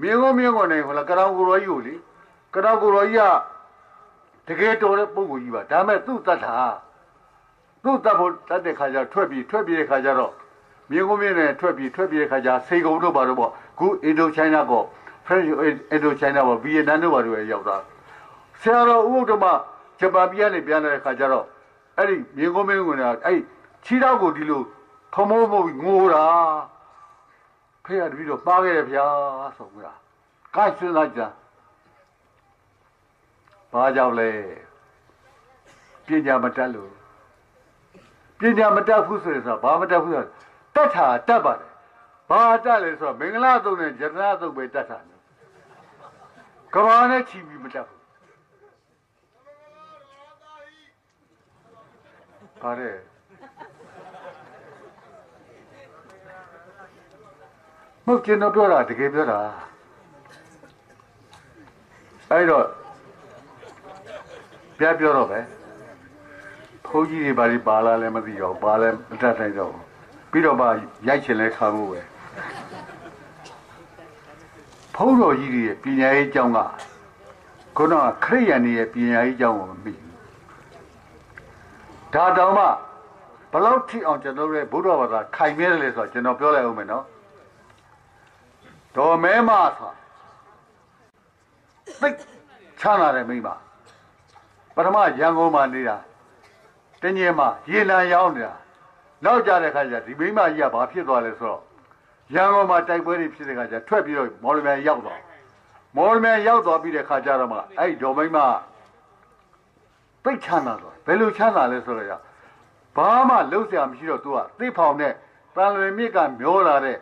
မင်းကောမင်းကောနေဟိုလားကရောင်ကိုရောကြီးကိုလေကရောင်ကိုရောကြီးကတကယ်တော်တဲ့ပုံကိုကြီးပါဒါမဲ့သူ့တတ်တာသူ့တတ်ဖို့တတ်တဲ့ခါကျထွက်ပြီးထွက်ပြီးတဲ့ခါကျတော့မင်းကောမင်းနဲ့ထွက်ပြီးထွက်ပြီးတဲ့ခါကျစေကုံတို့ဘာတို့ပေါ့ခုအင်ဒိုချိုင်းနာပေါ့ French အင်ဒိုချိုင်းနာပေါ့ဗီယက်နမ်တို့ဘာတို့ရောက်တာဆရာတော်ဥဒ္ဓမဂျပန်ပြည်ကနေပြန်လာတဲ့ခါကျတော့ အဲ့ဒီမင်းကောမင်းကအဲ့ခြေထောက်ကိုဒီလိုခမိုးမိုးပြီးငိုတာဖေရတပည့်တော့ပါခဲ့တယ်ဗျာဆိုပြီးတာကိုက်စဉ်းစားကြဘာကြောင့်လဲပညာမတတ်လို့ပညာမတတ်ဘူးဆိုရင်ဆိုဘာမတတ်ဘူးဆိုတတ်တာတတ်ပါတယ်ဘာတတ်လဲဆိုတော့မင်္ဂလာသုံးနဲ့ယတနာသုံးပဲတတ်တာကဘာနဲ့ချီပြီးမတတ်ဘူး ပါတယ်မဟုတ်ကျွန်တော်ပြောတာတကယ်ပြောတာအဲ့တော့ပြပြောတော့ပဲဘုန်းကြီးတွေဘာတွေပါလာလဲမသိတော့ပါလဲမတတ်နိုင်တော့ပြီးတော့မှရိုက်ချင်လဲခံမှုပဲဘုန်းတော်ကြီးတွေရဲ့ပညာရေးကျောင်းကခုနကခရိယန်တွေရဲ့ပညာရေးကျောင်းကိုမမိဘူး ဒါတောင်မှဘလောက်ထိအောင်ကျွန်တော်ရဲ့ဘုရားဘာသာခိုင်မြဲတယ်လေဆိုတော့ကျွန်တော်ပြောလိုက်အောင်မယ်နော်ဒေါ်မဲမဆိုသိချမ်းသာတယ်မိမပထမရန်ကုန်မှာနေတာတငယ်မှာရေလံရောင်းနေတာနောက်ကြတဲ့ခါကျဒီမိမကြီးကဘာဖြစ်သွားလဲဆိုတော့ရန်ကုန်မှာတိုက်ပွဲတွေဖြစ်တဲ့ခါကျထွက်ပြီးတော့မော်လမြိုင်ရောက်သွားမော်လမြိုင်ရောက်သွားပြီးတဲ့ခါကျတော့မှအဲ့ဒေါ်မိမသိချမ်းသာတော့ ဘယ်လိုချမ်းသာလဲဆိုတော့ဘာမှလုံးစရာမရှိတော့ तू ကသိဖောင်နဲ့တန်လွင်မြစ်ကမျောလာတဲ့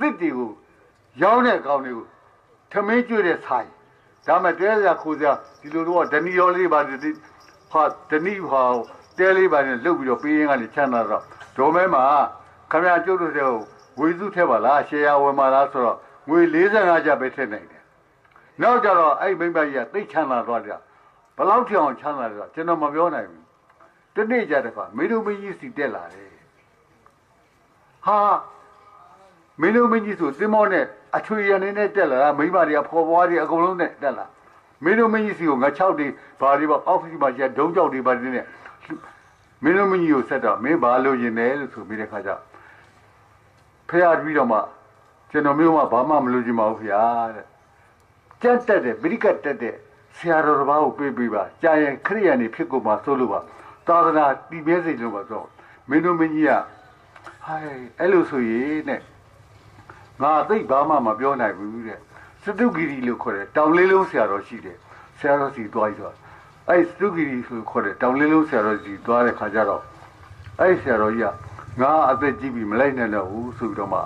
သစ်တီကိုရောင်းတဲ့ကောင်တွေကိုထမင်းကျွေးတဲ့ဆိုင်ဒါမဲ့တဲရခိုးစရာဒီလိုတော့ဓနီရောလေးပါဒီဟာဓနီဟာတဲလေးပါနဲ့လုတ်ပြီးတော့ပေးရင်ကလည်းချမ်းသာတော့ဒုံမဲမှာခမရကျုပ်တို့တဲ့ဝေစုထဲပါလားရှယ်ယာဝင်ပါလားဆိုတော့ငွေ45ကျပ်ပဲထည့်နိုင်တယ်နောက်ကြတော့အဲ့မိမကြီးကသိချမ်းသာသွားတယ် ဘလောက်ထအောင်ချမ်းသာတယ်ကျွန်တော်မပြောနိုင်ဘူးတနေ့ကြတဲ့ခါမေလူမကြီးစီတက်လာတယ်ဟာမေလူမကြီးဆိုသင်မောနဲ့အချွေရနေနဲ့တက်လာတာမိမတွေကဖော်ပွားတွေအကုန်လုံးနဲ့တက်လာမင်းတို့မကြီးစီကိုငါ6တွေဘာတွေပါအောက်ဖစ်မှာကျဒုံကြောက်တွေပါနေနဲ့မင်းတို့မကြီးကိုဆက်တော့မင်းဘာလို့ရင်လဲလို့ဆိုပြီးတဲ့ခါကျဖះပြီးတော့မှကျွန်တော်မျိုးမှဘာမှမလုပ်ချင်ပါဘူးဖះတဲ့ကြက်တက်တဲ့ဗိရိကတက်တဲ့ ဆရာတော်တစ်ပါးကိုပေးပေးပါကြာရင်ခရိယာနေဖြစ်ကုန်မှာဆိုလို့ပါသာသနာတည်မြဲစေလို့ပါဆိုမင်းတို့မကြီးကဟိုင်းအဲ့လိုဆိုရင်တဲ့ငါသိဘာမှမပြောနိုင်ဘူးတဲ့စတုဂီရီလို့ခေါ်တယ်တောင်လေးလုံးဆရာတော်ရှိတယ်ဆရာတော်စီသွားပြီးတော့အဲ့စတုဂီရီဆိုခေါ်တယ်တောင်လေးလုံးဆရာတော်စီသွားတဲ့ခါကျတော့အဲ့ဆရာတော်ကြီးကငါအသက်ကြီးပြီမလိုက်နိုင်တော့ဘူးဆိုပြီးတော့မှ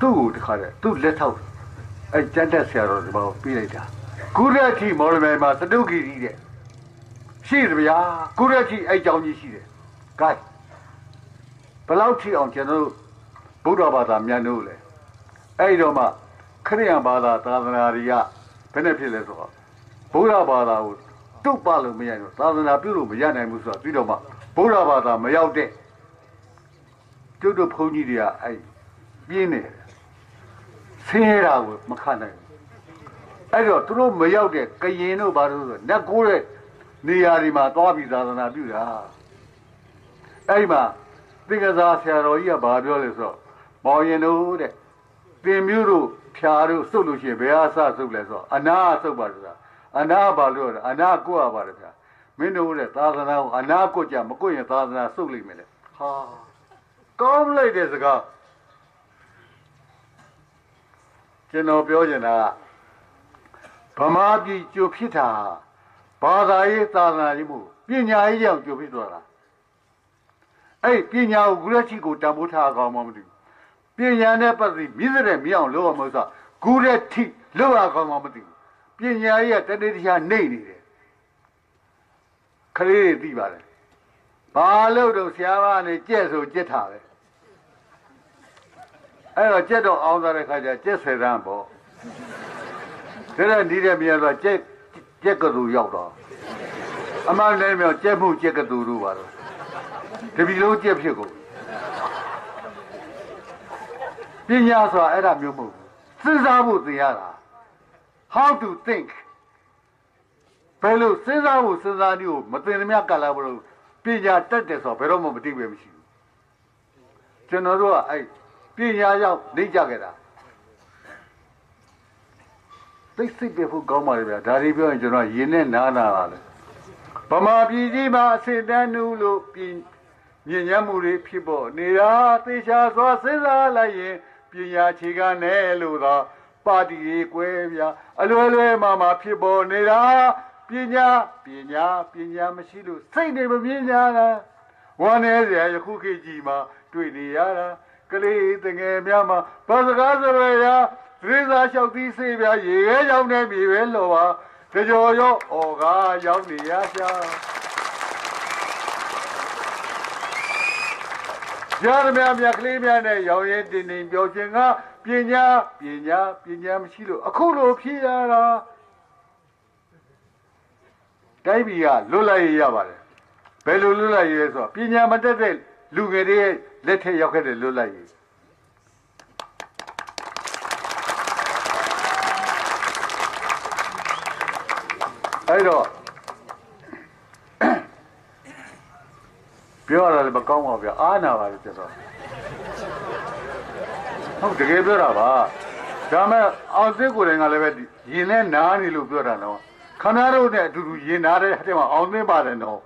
သူ့ကိုတခါတည်းသူ့လက်ထောက်အဲ့ကျန်တဲ့ဆရာတော်ဒီမှာပြေးလိုက်တာ ကုရတိမော်ရမယ်မှာစတုဂီရီတဲ့ရှိတယ်ဗျာကုရတိအဲ့ကြောင်းကြီးရှိတယ် gain ဘယ်လောက်ထိအောင်ကျွန်တော်တို့ဗုဒ္ဓဘာသာမြန်လို့လဲအဲ့တော့မှခရိယန်ဘာသာသာသနာတွေကဘယ်နဲ့ဖြစ်လဲဆိုတော့ဗုဒ္ဓဘာသာကိုတုတ်ပလို့မရဘူးသာသနာပြုလို့မရနိုင်ဘူးဆိုတော့ပြီးတော့မှဗုဒ္ဓဘာသာမရောက်တဲ့ကျုပ်တို့ဘုန်းကြီးတွေကအဲ့ပြင်းနေတယ်ဆင်းရဲတာကိုမခံနိုင်ဘူး အဲ့တော့သူတို့မရောက်တဲ့ကရင်တို့ဘာလို့ဆိုတော့လက်ကိုးတဲ့နေရာတွေမှာသွားပြီးသာသနာပြုတာအဲ့မှာသင်္ကစားဆရာတော်ကြီးကဘာပြောလဲဆိုတော့မောင်ရင်တို့တဲ့သင်မျိုးတို့ဖြာတို့စုပ်လို့ရှိရင်ဘယ်ဟာစစုပ်လဲဆိုတော့အနာစုပ်ပါဆိုတာအနာဘာလို့လဲအနာကိုရပါတယ်ဗျာမင်းတို့တဲ့သာသနာကိုအနာကိုကြမကိုရင်သာသနာစုပ်လိမ့်မယ်လေဟာကောင်းလိုက်တဲ့စကားကျွန်တော်ပြောချင်တာက ဗမာပြည်ကြိုဖြစ်တာဘာသာရေးသာသနာရေးမှုပညာရေးကြောင့်ကြိုဖြစ်သွားတာအဲ့ပညာကိုဂုရချိကိုတန်ဖိုးထားအောင်မမသိဘူးပညာနဲ့ပတ်သက်မြစ်တဲ့မြောင်လို့ရမို့ဆိုဂုရတိလို့ရအောင်မမသိဘူးပညာရေးကတနေ့တခြားနေနေတယ်ခလေးတွေသိပါတယ်ဘာလို့တော့ဆရာမနဲ့ကြက်ဆိုကြက်ထားပဲအဲ့တော့ကြက်တော့အောင်သွားတဲ့ခါကျကြက်ဆယ်တန်းပေါ့ ဒါနဲ့ဒီတဲ့မြေဆိုကြက်ကြက်ကတူရောက်တော့အမှန်တည်းမြောကြက်မှုကြက်ကတူတို့ပါတော့တပီလုံးကြက်ဖြစ်ကုန်ပညာဆိုတာအဲ့ဒါမျိုးမဟုတ်ဘူးစဉ်းစားဖို့သင်ရတာ how to think ဘယ်လိုစဉ်းစားဖို့စဉ်းစားနည်းကိုမသိသမျှကလာဘလို့ပညာတက်တယ်ဆိုတော့ဘယ်တော့မှမသိပဲမရှိဘူးကျွန်တော်တို့ကအဲ့ပညာရောက်နေကြခဲ့တာ သိစိတ်ပြဖို့ကောင်းပါလေဗျာဒါတွေပြောရင်ကျွန်တော်ရင်းနဲ့နားနာပါလေဗမာပြည်ကြီးမှာအစစ်တန်းနူးလို့ပြင်မြင့်ညမ်းမှုတွေဖြစ်ပေါ်နေတာသေချာစွာစဉ်းစားလိုက်ရင်ပညာခြေကနဲ့လို့သာပါတီရေးကွဲဗျာအလွယ်လွယ်မှမှဖြစ်ပေါ်နေတာပညာပညာပညာမရှိလို့စိတ်နေမမြင်ကြတာဝမ်းနေစရာယခုခေတ်ကြီးမှာတွေ့နေရတာကလေးတငယ်များမှာဘာစကားစရရာသ ရိစာလျှောက်သီးစေးပြရေခဲကြောင့်နဲ့မြေပဲလောပါကြော်ရောဩကားရောက်နေရရှာရရမြမြကလေးများနဲ့ရောင်ရဲတင်တင်ပြောခြင်းကပညာပညာပညာမရှိလို့အခုလိုဖြစ်ရတာတိုင်းပြည်ကလွတ်လပ်ရေးရပါတယ်ဘယ်လိုလွတ်လပ်ရေးလဲဆိုတော့ပညာမတတ်တဲ့လူငယ်တွေရဲ့လက်ထက်ရောက်ခဲ့တဲ့လွတ်လပ်ရေး အဲ့တော့ပြောရတာလည်းမကောင်းပါဘူးဗျာအားနာပါလေကျွန်တော်ဟုတ်တကယ်ပြောတာပါဒါမဲ့အောင်သိကိုယ်တိုင်ကလည်းပဲရင်နဲ့နားနေလို့ပြောတာနော်ခဏတို့နဲ့အတူတူရင်နာတဲ့အထက်မှာအောင်သိပါတယ်နော်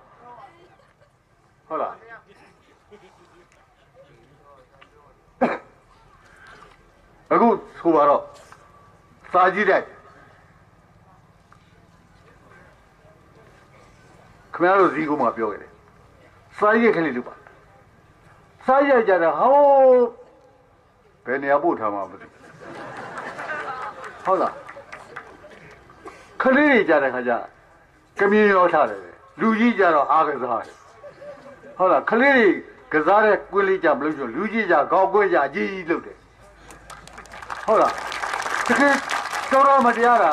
ဟုတ်လားအခုဆိုပါတော့စာကြည့်တဲ့ ခင်ဗျားတို့ဇီးကုမှာပြောခဲ့တယ်စာရက်ကလေးလို့ပါစာရက်ကြတာဟောဘယ်နေရာပို့ထားမှာမသိဟုတ်လားခလေးတွေကြတဲ့ခါကျကမြင်ရောထားတယ်လူကြီးကြတော့အားကစားတယ်ဟုတ်လားခလေးတွေကစားတဲ့ကွင်းလေးကြမလို့ဆိုလူကြီးကြကောက်ကွင်းကြအကြီးကြီးလုပ်တယ်ဟုတ်လားတကယ်တော်တော်မတရားတာ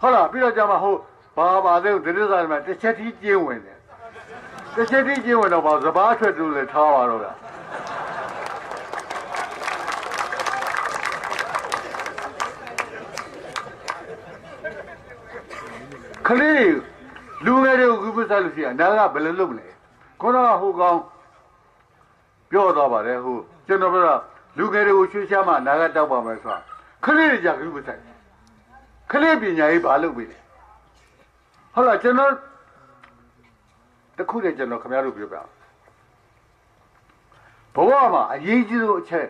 ဟုတ်လားပြီးတော့ကြမှာဟို ဘာပါလဲဒိဋ္ဌိစာမှာတစ်ချက်ကြီးကျင်းဝင်တယ်တစ်ချက်ကြီးကျင်းဝင်တော့ဘာစဘာထွက်တူလဲထားပါတော့လားခလေးလူငယ်တွေကိုကူးပစားလို့ရှိရင်အနာကဘယ်လိုလုပ်မလဲခေါတော့ဟိုကောင်ပြောတော့ပါတယ်ဟိုကျွန်တော်ပြောလူငယ်တွေကိုရွှေရှားမှအနာကတောက်ပါမယ်ဆိုတာခလေးတွေကြကူးပစားခလေးပညာရေးဘာလုပ်ပြီလဲ ဟုတ်လားကျွန်တော်တခုတည်းကျွန်တော်ခင်ဗျားတို့ပြောပြဘဝမှာအရေးကြီးဆုံးအချက်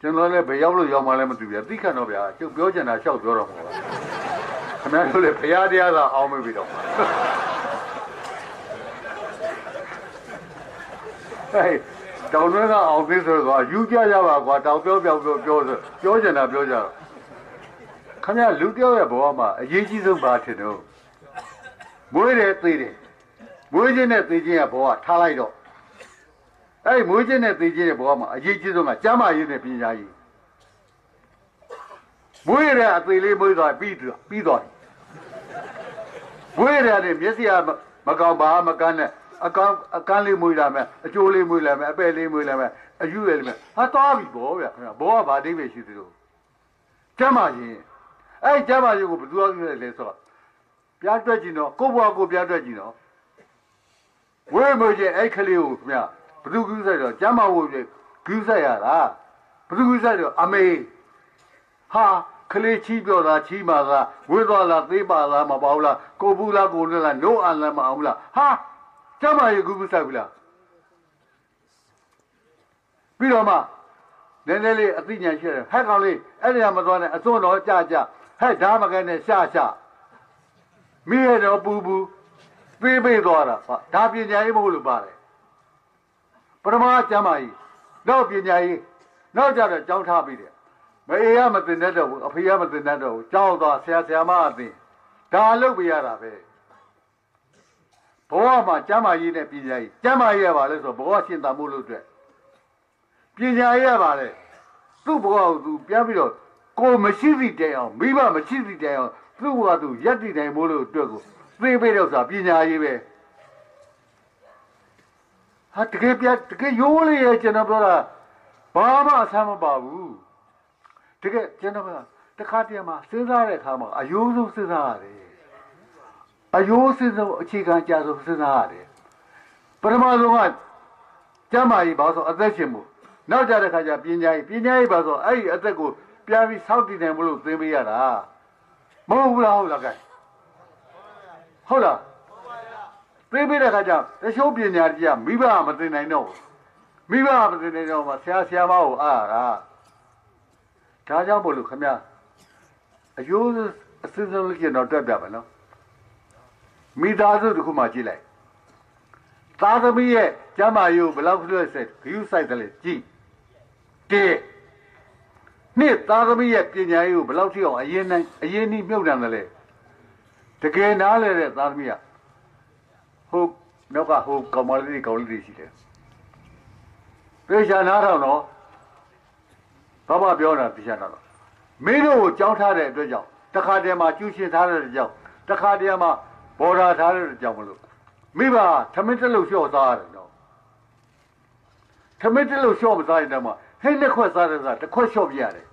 ကျွန်တော်လည်းဘယ်ရောက်လို့ရောက်မှလည်းမသိဘူးဗျာသိခန့်တော့ဗျာကျုပ်ပြောချင်တာရှောက်ပြောတော့မှာပါခင်ဗျားတို့လည်းဘုရားတရားသာအောင်းမေးပြီတော့ဟဲ့တောင်တွင်းကအောင်သေးဆိုတော့ယူကြကြပါကွာတောင်ပြောပြောပြောပြောဆိုပြောချင်တာပြောကြတော့ခင်ဗျားလူတယောက်ရဲ့ဘဝမှာအရေးကြီးဆုံးဘာထင်တော့ မွေးတယ်သေတယ်မွေးခြင်းနဲ့သေခြင်းကဘဝထားလိုက်တော့အဲ့မွေးခြင်းနဲ့သေခြင်းရဲ့ဘဝမှာအရေးကြီးဆုံးကကျမ်းမာရေးနဲ့ပညာရေးမွေးရတဲ့အသေးလေးမွေးသွားပြီးသွားပြီးသွားမွေးရတဲ့မျက်စိကမကောင်းပါမကန်းနဲ့အကောင်အကန်းလေးမွေးလာမယ်အကျိုးလေးမွေးလာမယ်အပဲ့လေးမွေးလာမယ်အယူရည်လေးမယ်ဟာသွားပြီဘောဗျာခင်ဗျာဘောကဘာအိဗယ်ရှိသလိုကျမ်းမာရေးအဲ့ကျမ်းမာရေးကိုဘယ်သူကပြောလဲဆိုတော့ ပြားတွက်ကြည့်တော့ကိုဘွားကိုပြားတွက်ကြည့်တော့ဝေးမွေးခြင်းအဲ့ကလေးကိုခင်ဗျာဘယ်သူကူးဆိုင်တော့ကျမ်းမာဝေးကူးဆိုင်ရတာဘယ်သူကူးဆိုင်တော့အမေဟာကလေးချီးပြောတာချီးမှာကဝေးသွားလားသေးပါလားမပေါ့လားကိုဘူးလားကိုနဲ့လားနိုးအန်လားမအောင်လားဟာကျမရေကူးကူးဆိုင်ဘူးလားပြီးတော့မှနည်းနည်းလေးအသိဉာဏ်ရှိတယ်ဟဲ့ကောင်လေးအဲ့ဒီကမသွားနဲ့အစွန်းတော်ကြကြဟဲ့ဓာမကဲနဲ့ရှာရှာ မိရတော့ပူပူပေးပေးသွားတာဟာဒါပညာရေးမဟုတ်လို့ပါတယ်ပထမကျမ်းမာကြီးနောက်ပညာရေးနောက်ကြတော့ကြောင်းထားပြီးတယ်မအေးရမတင်တတ်တော့ဘူးအဖေရမတင်တတ်တော့ဘူးကြောင်းသွားဆရာဆရာမအသိဒါလုပ်ပြရတာပဲဘဝမှာကျမ်းမာရေးနဲ့ပညာရေးကျမ်းမာရေးရပါလဲဆိုဘဝရှင်းတာမို့လို့အတွက်ပညာရေးရပါလဲသူ့ဘဝကိုသူပြန်ပြီးတော့ကိုမရှိသည့်တိုင်အောင်မိဘမရှိသည့်တိုင်အောင် သူ့ဘဝသူရက်တည်နိုင်မို့လို့အတွက်ကိုသိပေးတော့ဆိုတာပညာရေးပဲဟာတကယ်ပြတကယ်ရိုးလေးရဲ့ကျွန်တော်ပြောတာဘာမှအဆမ်းမပါဘူးတကယ်ကျွန်တော်ကတခါတည်းမှာစဉ်းစားတဲ့အခါမှာအယိုးဆုံးစဉ်းစားရတယ်အယိုးစဉ်းစားအခြေခံကြဆုံးစဉ်းစားရတယ်ပထမဆုံးကကျမ်းမာရေးဘာဆိုအသက်ရှင်မှုနောက်ကြတဲ့ခါကျပညာရေးပညာရေးဘာဆိုအဲ့ဒီအသက်ကိုပြန်ပြီးစောင့်တည်နိုင်မလို့သင်ပေးရတာ မဟုတ်ဘူးလားဟုတ်လားကဲဟုတ်လားသိပေးတဲ့ခါကျတချို့ပညာကြီးကမိဘမသိနိုင်တော့မိဘမသိနိုင်တော့မှဆရာဆရာမကိုအားရတာဒါကြောင့်မို့လို့ခမရအယိုးအစင်းစုံလေးကျတော့တွက်ပြမယ်နော်မိသားစုတစ်ခုမှကြည့်လိုက်သားသမီးရဲ့ကျမ်းမာရေးကိုဘယ်လောက်လွှဲဆက်ဂယုစိုက်တယ်လေကြည့်တဲ့ နှစ်သားသမီးရဲ့ပညာရေးကိုဘယ်လောက်ထိအောင်အရင်နိုင်အရင်နှိမြုပ်တယ်လဲတကယ်နားလဲတဲ့သားသမီးကဟုတ်နောက်ကဟိုကောင်မလေးကောင်လေးတွေရှိတယ်ပြေချာနားထောင်တော့ဘာမှပြောတာပြေချာနားတော့မင်းတို့ကိုကြောင်းထားတဲ့အတွက်ကြောင့်တခါတည်းမှာကျူးရှင်ထားတဲ့အတွက်ကြောင့်တခါတည်းမှာဘော်ဒါထားတဲ့အတွက်ကြောင့်မလို့မိဘထမင်းတက်လို့လျှော့စားရတယ်နော်ထမင်းတက်လို့လျှော့မစားရင်တော့မှ ဟိတ်လက်ခွက်စားတဲ့စားတစ်ခွက်လျှော့ပြရတယ်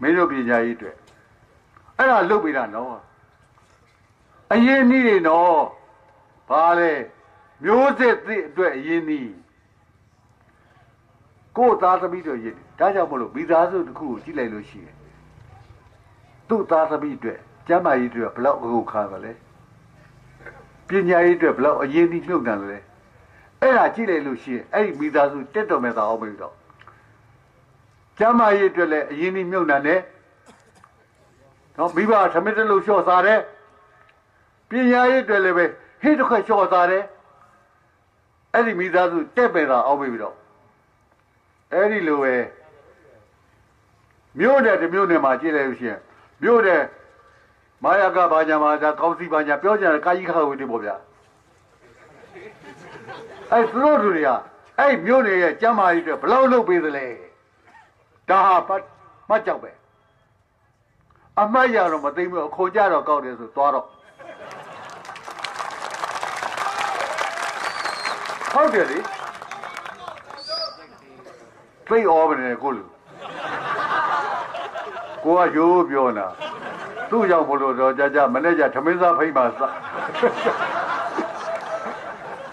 မင်းတို့ပညာရေးအတွက်အဲ့ဒါလုပ်ပေးတာနော်အရင်နည်းတွေနော်ဘာလဲမျိုးစစ်သည့်အတွက်အရင်နည်းကိုယ်သားသမီးတို့ရင်ဒါကြောင့်မလို့မိသားစုတစ်ခုကိုကြည့်လိုက်လို့ရှိရင်သူ့သားသမီးအတွက်ကျမ်းမာရေးအတွက်ဘလောက်အခုခါပါလဲပညာရေးအတွက်ဘလောက်အရင်ကြီးမြုပ်တယ်လဲအဲ့ဒါကြည့်လိုက်လို့ရှိရင်အဲ့ဒီမိသားစုတက်တော်မဲ့သာအောင်ပြီတော့ ကျမ်းမာရေးအတွက်လည်းအရင်ကြီးမြုပ်တယ်နဲ့နော်မိဘထမင်းတလို့လျှော့စားတယ်ပညာရေးအတွက်လည်းပဲဟိတစ်ခွက်လျှော့စားတယ်အဲ့ဒီမိသားစုတက်ပင်သာအောင်ပြီတော့အဲ့ဒီလိုပဲမြို့နယ်တစ်မြို့နယ်မှာကြည့်လိုက်လို့ရှိရင်မြို့တယ်မာယာကဘာညာမှာဒါကောင်းစီဘာညာပြောကြတယ်ကာကြီးခါဝေးတွေပေါ့ဗျာအဲ့သူတို့လူတွေကအဲ့မြို့နေရဲ့ကျမ်းမာရေးအတွက်ဘယ်လောက်လုပ်ပေးသလဲ ဒါဟာပတ်မှတ်ကြောက်ပဲအမတ်ရတော့မသိဘူးအခေါ်ကြတော့ကောက်တယ်ဆိုသွားတော့ဟုတ်တယ်လေသိဩမနေကိုလူကိုကရိုးပြောနေတာသူ့ကြောင့်ဘလို့တော့ကြကြမနေ့ကသမင်းစားဖိမ့်ပါစ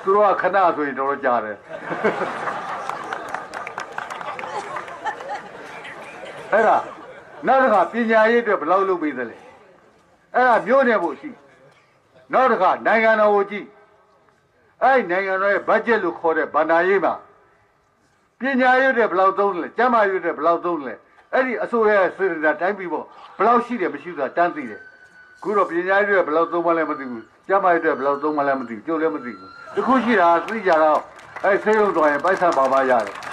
သူတို့ကခဏဆိုရင်တော့ကြားတယ် အဲ့ဒါနောက်တစ်ခါပညာရေးအတွက်ဘယ်လောက်လုပ်ပေးသလဲအဲ့ဒါမျိုးနေဖို့ရှိနောက်တစ်ခါနိုင်ငံတော်ကိုကြည့်အဲ့နိုင်ငံတော်ရဲ့ဘတ်ဂျက်လို့ခေါ်တဲ့ဗန္ဒာရေးမှာပညာရေးအတွက်ဘယ်လောက်သုံးလဲကျန်းမာရေးအတွက်ဘယ်လောက်သုံးလဲအဲ့ဒီအစိုးရရဲ့စေတနာတိုင်းပြည်ပေါ့ဘယ်လောက်ရှိတယ်မရှိဘူးဆိုတာတန်းသိတယ်ခုတော့ပညာရေးအတွက်ဘယ်လောက်သုံးမလဲမသိဘူးကျန်းမာရေးအတွက်ဘယ်လောက်သုံးမလဲမသိဘူးကြိုးလည်းမသိဘူးတခုရှိတာသိကြတော့အဲ့ဆေးရုံတော်ရင်ပိုက်ဆံပါပါရတယ်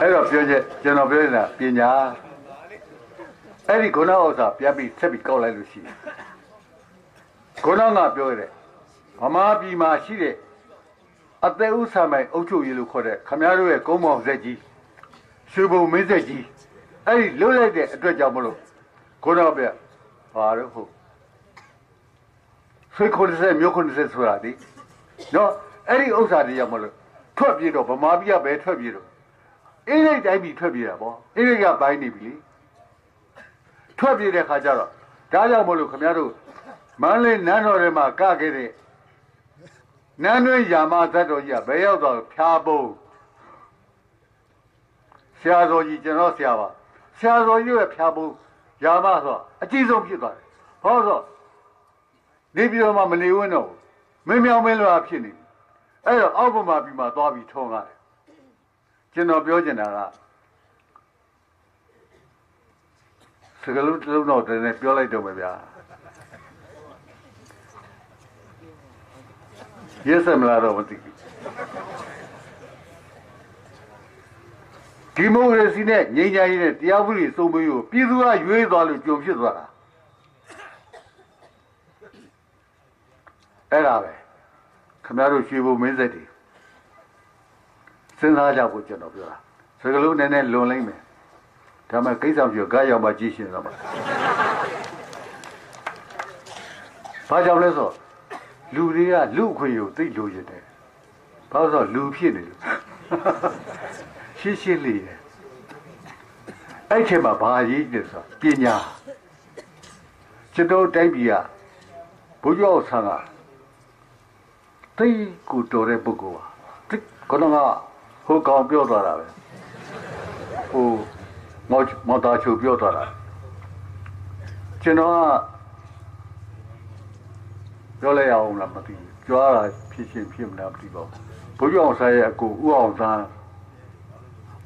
အဲ့တော့ပြောချ က်ကျွန်တော်ပြောနေတာပညာအဲ့ဒီခုနဥစ္စာပြန်ပြီးဆက်ပြီးကောက်လိုက်လို့ရှိတယ်ခုနကပြောရတဲ့ဗမာပြည်မှာရှိတဲ့အသက်ဥဆာမိုင်အုပ်ချုပ်ရေးလို့ခေါ်တဲ့ခမရတို့ရဲ့ကုန်းမောင်ဆက်ကြီးရွှေဘုံမင်းဆက်ကြီးအဲ့ဒီလွတ်လိုက်တဲ့အတွက်ကြောင့်မလို့ခုနကပြဘာလို့ဟုတ်ဆွေခွန်ဆက်မြို့ခွန်ဆက်ဆိုတာဒီနော်အဲ့ဒီဥစ္စာတွေကြောင့်မလို့ထွက်ပြေးတော့ဗမာပြည်ကပဲထွက်ပြေးတော့ အင်းလိုက်တိုင်းပြီးထွက်ပြေးတာပေါ့အင်းလိုက်ကပိုင်းနေပြီလေထွက်ပြေးတဲ့ခါကျတော့ဒါကြောင့်မလို့ခမရတို့မန်းလေးနန်းတော်ထဲမှာကခဲ့တဲ့နန်းတွင်းယာမဇတ်တော်ကြီးကဘယ်ရောက်တော့ဖျားပုံဆရာတော်ကြီးကျွန်တော်ဆရာပါဆရာတော်ကြီးရဲ့ဖျားပုံယာမဆိုအကြီးဆုံးဖြစ်သွားတယ်ဟောဆိုနေပြည်တော်မှာမနေဝင်းတော့ဘူးမင်းမြောင်မင်းလွာဖြစ်နေပြီအဲ့တော့အောက်ပမာပြည်မှာသွားပြီးထုံရတယ် ကျွန်တော်ပြောချင်တာကစကလုံးတစ်လုံးတော့တည်းနဲ့ပြောလိုက်တော့မယ်ဗျာရစမလားတော့မသိဘူးဒီမိုကရေစီနဲ့ငြိမ်းချမ်းရေးနဲ့တရားဥပဒေစုံမရေးကိုပြည်သူကရွေးသွားလို့ကြုံဖြစ်သွားတာအဲ့ဒါပဲခင်ဗျားတို့ရွှေဘုံမင်းဆက်တွေ စဉ်းစားကြဖို့ကျွန်တော်ပြောတာစကလုံးနည်းနည်းလွန်လိုက်မယ်ဒါမှကိစ္စပြောကားရောက်မှကြည့်ရှင်တော့မှာဘာကြောင့်လဲဆိုလူတွေကလူအခွင့်အရေးကိုသိလို့ရတယ်ဘာလို့ဆိုလူဖြစ်နေလို့ရှင်းရှင်းလေးတယ်အဲ့ထဲမှာဘာရေးတယ်ဆိုပညာကျွန်တော်တိုက်ပြည်ကဘုရားဆန်းကတိတ်ကိုတော်တဲ့ပုဂ္ဂိုလ်ပါတိတ်ခဏက ဟိုကောင်ပြောသွားတာပဲဟိုမောမော်တာချိုပြောသွားတာကျွန်တော်ကပြောလိုက်အောင်လားမသိဘူးကြွားတာဖြစ်ရှင်ဖြစ်မလားမသိပါဘူးဘုရားအောင်ဆိုင်ရဲ့အကိုဥအောင်ဆန်း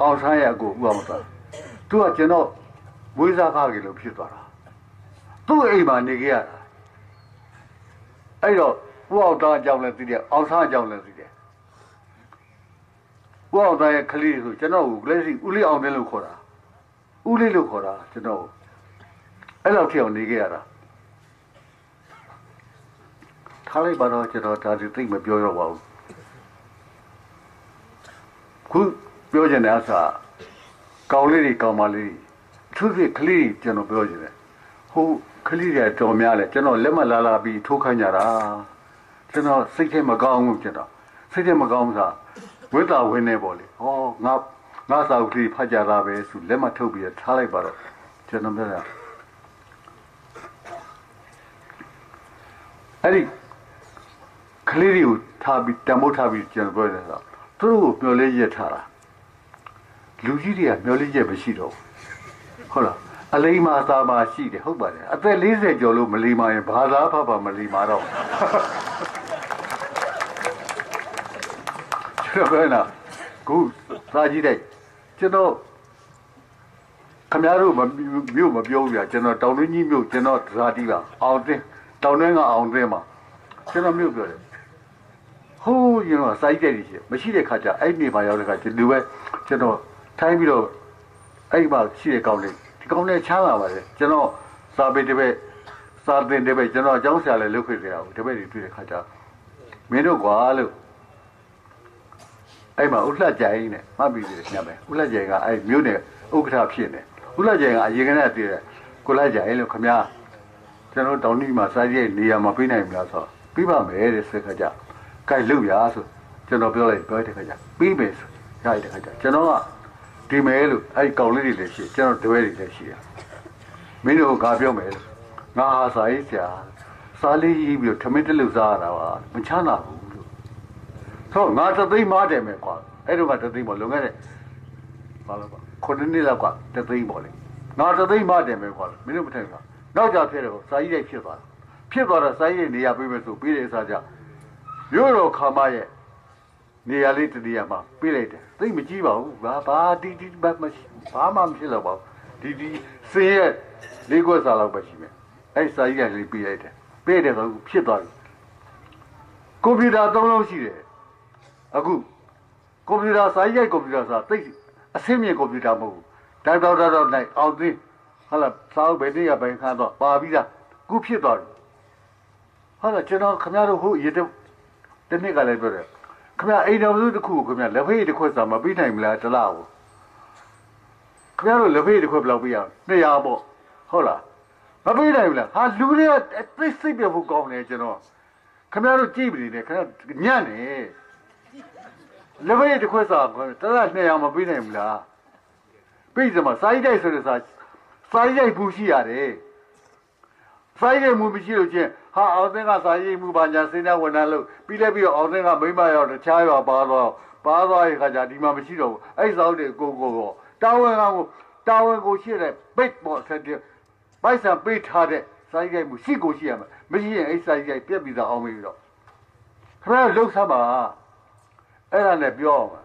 အောင်ဆန်းရဲ့အကိုဥအောင်ဆန်းသူကကျွန်တော်မွေးစားကားကြီးလို့ဖြစ်သွားတာသူ့အိမ်မှာနေခဲ့ရတာအဲ့တော့ဥအောင်သားအကြောင်းလည်းသိတယ်အောင်ဆန်းအကြောင်းလည်းသိ တယ်ကိုအောင်သားရဲ့ကလေးဆိုကျွန်တော်ကိုလက်ရှိဦးလေးအောင်တယ်လို့ခေါ်တာဦးလေးလို့ခေါ်တာကျွန်တော်အဲ့လောက်ထိအောင်နေခဲ့ရတာထားလိုက်ပါတော့ကျွန်တော်ဒါဒီသိမပြောတော့ပါဘူးခုပြောချင်တဲ့အစားကောင်းလေးတွေကောင်းပါလေးသူဖြစ်ကလေးကျွန်တော်ပြောချင်တယ်ဟိုကလေးတွေတော်များလဲကျွန်တော်လက်မလာလာပြီးထိုးခိုင်းကြတာကျွန်တော်စိတ်ထဲမကောင်းဘူးကျွန်တော်စိတ်ထဲမကောင်းဘူးစား ဝိတ္တာဝင်းနေပေါ့လေဟောငါငါစာအုပ်ကလေးဖတ်ကြတာပဲဆိုလက်မထုတ်ပြီးတော့ထားလိုက်ပါတော့ကျွန်တော်ပြောတာအဲ့ဒီကလေးတွေကိုထားပြီးတံမိုးထားပြီးကျွန်တော်ပြောတယ်ဆိုတော့သူတို့ကိုမျောလေးရက်ထားတာလူကြီးတွေကမျောလေးရက်မရှိတော့ဘူးဟုတ်လားအလိမ္မာသာမာရှိတယ်ဟုတ်ပါတယ်အသက်40ကျော်လို့မလီမာရင်ဘာသာဖတ်ပါမလီမာတော့ ကျွန် တော်ပြောနေတာခုစာကြည့်တဲ့ကျွန်တော်ခမရတို့မမြို့မပြောဘူးဗျာကျွန်တော်တောင်တွင်းကြီးမြို့ကျွန်တော်ဇာတိပါအောင်တင်းတောင်တွင်းကအောင်တင်းမှာကျွန်တော်မြို့ပြောတယ်ဟိုးကျွန်တော်စိုက်ကြတယ်ရှိမရှိတဲ့ခါကျအဲ့ဒီမှာရောက်တဲ့ခါကျလူပဲကျွန်တော်ထိုင်းပြီးတော့အဲ့မှာရှိတဲ့ကောင်းလေးဒီကောင်းလေးချမ်းလာပါတယ်ကျွန်တော်စာပေတစ်ပည့်စာသင်တစ်ပည့်ကျွန်တော်အကြောင်းဆရာလည်းလုပ်ခဲ့ကြအောင်တစ်ပည့်တွေတွေ့တဲ့ခါကျမင်းတို့ကွာလို့ အဲ့မှာဥလှကြိုင်နဲ့မှတ်ပြီးတယ်ညမယ်ဥလှကြိုင်ကအဲ့မြို့နယ်ဥက္ကဋ္ဌဖြစ်နေဥလှကြိုင်ကအရင်ကတည်းကတည်တယ်ကိုလှကြိုင်လို့ခမများကျွန်တော်တောင်းနီမှာစားရည်နေရာမှာပြေးနိုင်မလားဆိုပြီးပါမယ်တဲ့စခါကြကြိုက်လို့ရဆိုကျွန်တော်ပြောလိုက်ပြောတဲ့ခါကျပြီးမယ်ဆိုရတဲ့ခါကျကျွန်တော်ကဒီမယ်လို့အဲ့ကောင်လေးတွေလည်းရှိကျွန်တော်တပည့်တွေလည်းရှိရမင်းတို့ကပြောမယ်လို့ငါဟာစာရေးဆရာစားလေးရေးပြီးတော့ထမင်းတလူစားရတာပါမချမ်းသာဘူးလို့ ဆိုငါတသိမ်းမားတယ်မယ်ကွာအဲ့တော့ကတသိမ်းပေါ့လုံခဲ့တဲ့ဘာလို့ပါခုနှစ်နှစ်လောက်ကတသိမ်းပေါ့လေငါတသိမ်းမားတယ်မယ်ကွာမင်းတို့မထင်ဘူးနောက်ကြဖြစ်တော့စာရေးလိုက်ဖြစ်သွားတာဖြစ်သွားတော့စာရေးနေရာပေးမယ်ဆိုပြီးတဲ့အစားကြမြို့တော်ခါမရဲ့နေရာလေးတနေရာမှာပြေးလိုက်တယ်သိမကြည့်ပါဘူးဘာဘာတီတီဘာမရှိဘာမှမဖြစ်တော့ပါဘူးဒီဒီစင်းရဲ့လေးခွက်စာလောက်ပဲရှိမယ်အဲ့စာကြီးကလေးပြေးလိုက်တယ်ပြေးတယ်ဆိုဖြစ်သွားပြီကွန်ပျူတာသုံးလုံးရှိတယ် အခုကွန်ပျူတာစာကြီးရဲ့ကွန်ပျူတာစာသိအဆင့်မြင့်ကွန်ပျူတာမဟုတ်ဘူးတိုင်တော့တော့နိုင်အောင်သိဟာလာစာအုပ်ပဲနေရပိုင်ခါတော့ပါပြီးသားခုဖြစ်သွားပြီဟာလာကျွန်တော်ခင်ဗျားတို့ဟိုရေတတနေ့ကလည်းပြောတယ်ခင်ဗျာအိမ်တော်စုတစ်ခုကိုခင်ဗျာလက်ဖေးတစ်ခွက်စာမပြီးနိုင်မလားတလားကိုခင်ဗျားတို့လက်ဖေးတစ်ခွက်ဘယ်လောက်ပြီးရ200ပေါ့ဟုတ်လားမပြီးနိုင်ဘူးလားဟာလူတွေကသိစိတ်ပြဖို့ကောင်းတယ်ကျွန်တော်ခင်ဗျားတို့ကြည့်ပြီလေခင်ဗျာညံ့နေ လက်ဖေးတစ်ခွက်စာတလား200မပြီးနိုင်ဘူးလားပြီးစမှာစာရေးတိုက်ဆိုတဲ့စာစာရေးတိုက်ဘူးရှိရတယ်စာရေးမှုမရှိလို့ချင်းဟာအောင်သင်းကစာရေးမှုပါညာစိနေဝန်ထမ်းလို့ပြီးလဲပြီးတော့အောင်သင်းကမိမရောက်တခြားရောပါတော့ပါသွားရဲ့ခါကျဒီမှာမရှိတော့ဘူးအဲ့စာအုပ်တွေကိုကိုကိုတာဝန်ကကိုတာဝန်ကိုရှိတဲ့ဘိတ်ပေါ်ဆက်တဲ့ပိုက်ဆံပေးထားတဲ့စာရေးတိုက်မှုရှိကိုရှိရမယ်မရှိရင်အဲ့စာရေးတိုက်ပြက်ပြီးသားအောင်ပြီးတော့ခရလှုပ်ဆမ်းပါ အဲ့ဒါနဲ့ပြောအောင်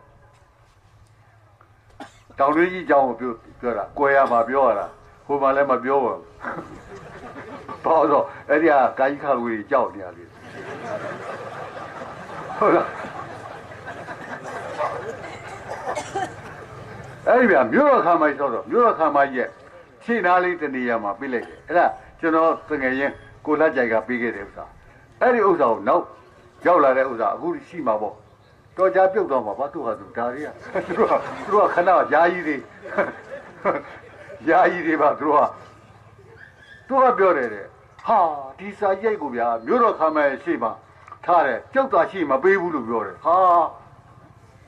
တောင်လေးကြီးအကြောင်းကိုပြောပြောတာကွယ်ရမှာပြောရတာဟိုမှာလည်းမပြောပါဘူးပေါ့တော့အဲ့ဒီကကာကြီးခါဝေးကြောက်နေရလေဟုတ်လားအဲ့ဒီဗျမြို့တော်ခါမိုင်းဆိုတော့မြို့တော်ခါမိုင်းရဲ့ခြေနားလေးတနေရာမှာပြလိုက်တယ်အဲ့ဒါကျွန်တော်တငယ်ချင်းကိုလက်ကြိုင်ကပေးခဲ့တဲ့ဥစ္စာအဲ့ဒီဥစ္စာကိုနောက်ရောက်လာတဲ့ဥစ္စာအခုရှိမှာပေါ့ တော်ကြပြုတ်တော့မှာဘာသူဟာသူဒါတွေကသူတို့ကသူတို့ကခဏယာယီတွေယာယီတွေပါသူတို့ကသူကပြောတယ်တဲ့ဟာဒီစာရိုက်ကိုဗျာမြို့တော်ခမ်းမဲ့ရှိမှာထားတယ်ကျုပ်သာရှိမပေးဘူးလို့ပြောတယ်ဟာ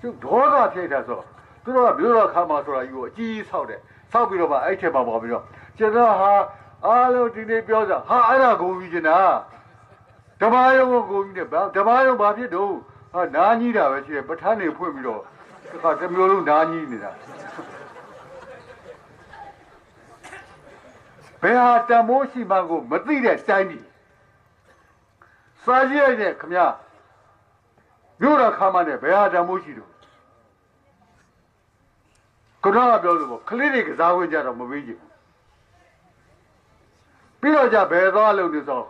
ကျုပ်ဒေါသဖြစ်တာဆိုသူတို့ကမြို့တော်ခမ်းမှာဆိုတာယူကိုအကြီးကြီးဆောက်တယ်ဆောက်ပြီးတော့မှအဲ့ထက်မှာပေါ်ပြီးတော့ကျွန်တော်ဟာအားလုံးဒီနေ့ပြောစားဟာအဲ့ဒါကိုပြီးကျင်တာဓမ္မယုံကိုကိုပြီးတယ်ဗျာဓမ္မယုံဘာဖြစ်တော့ ဟာနားကြီးတာပဲရှိတယ်ပဋ္ဌာန်းနေဖွင့်ပြီးတော့တခါတစ်မျိုးလုံးနားကြီးနေတာဘယ်ဟာတမိုးရှိမှကိုမသိတဲ့တိုင်းပြည်စာကြည့်ရတဲ့ခမမြို့တော်ခါမနဲ့ဘယ်ဟာတမိုးရှိတော့ကနောကပြောလို့ပေါ့ကလေးတွေကစားဝင်ကြတော့မပေးချင်ဘူးပြီးတော့ကြဘယ်သွားလို့လဲဆို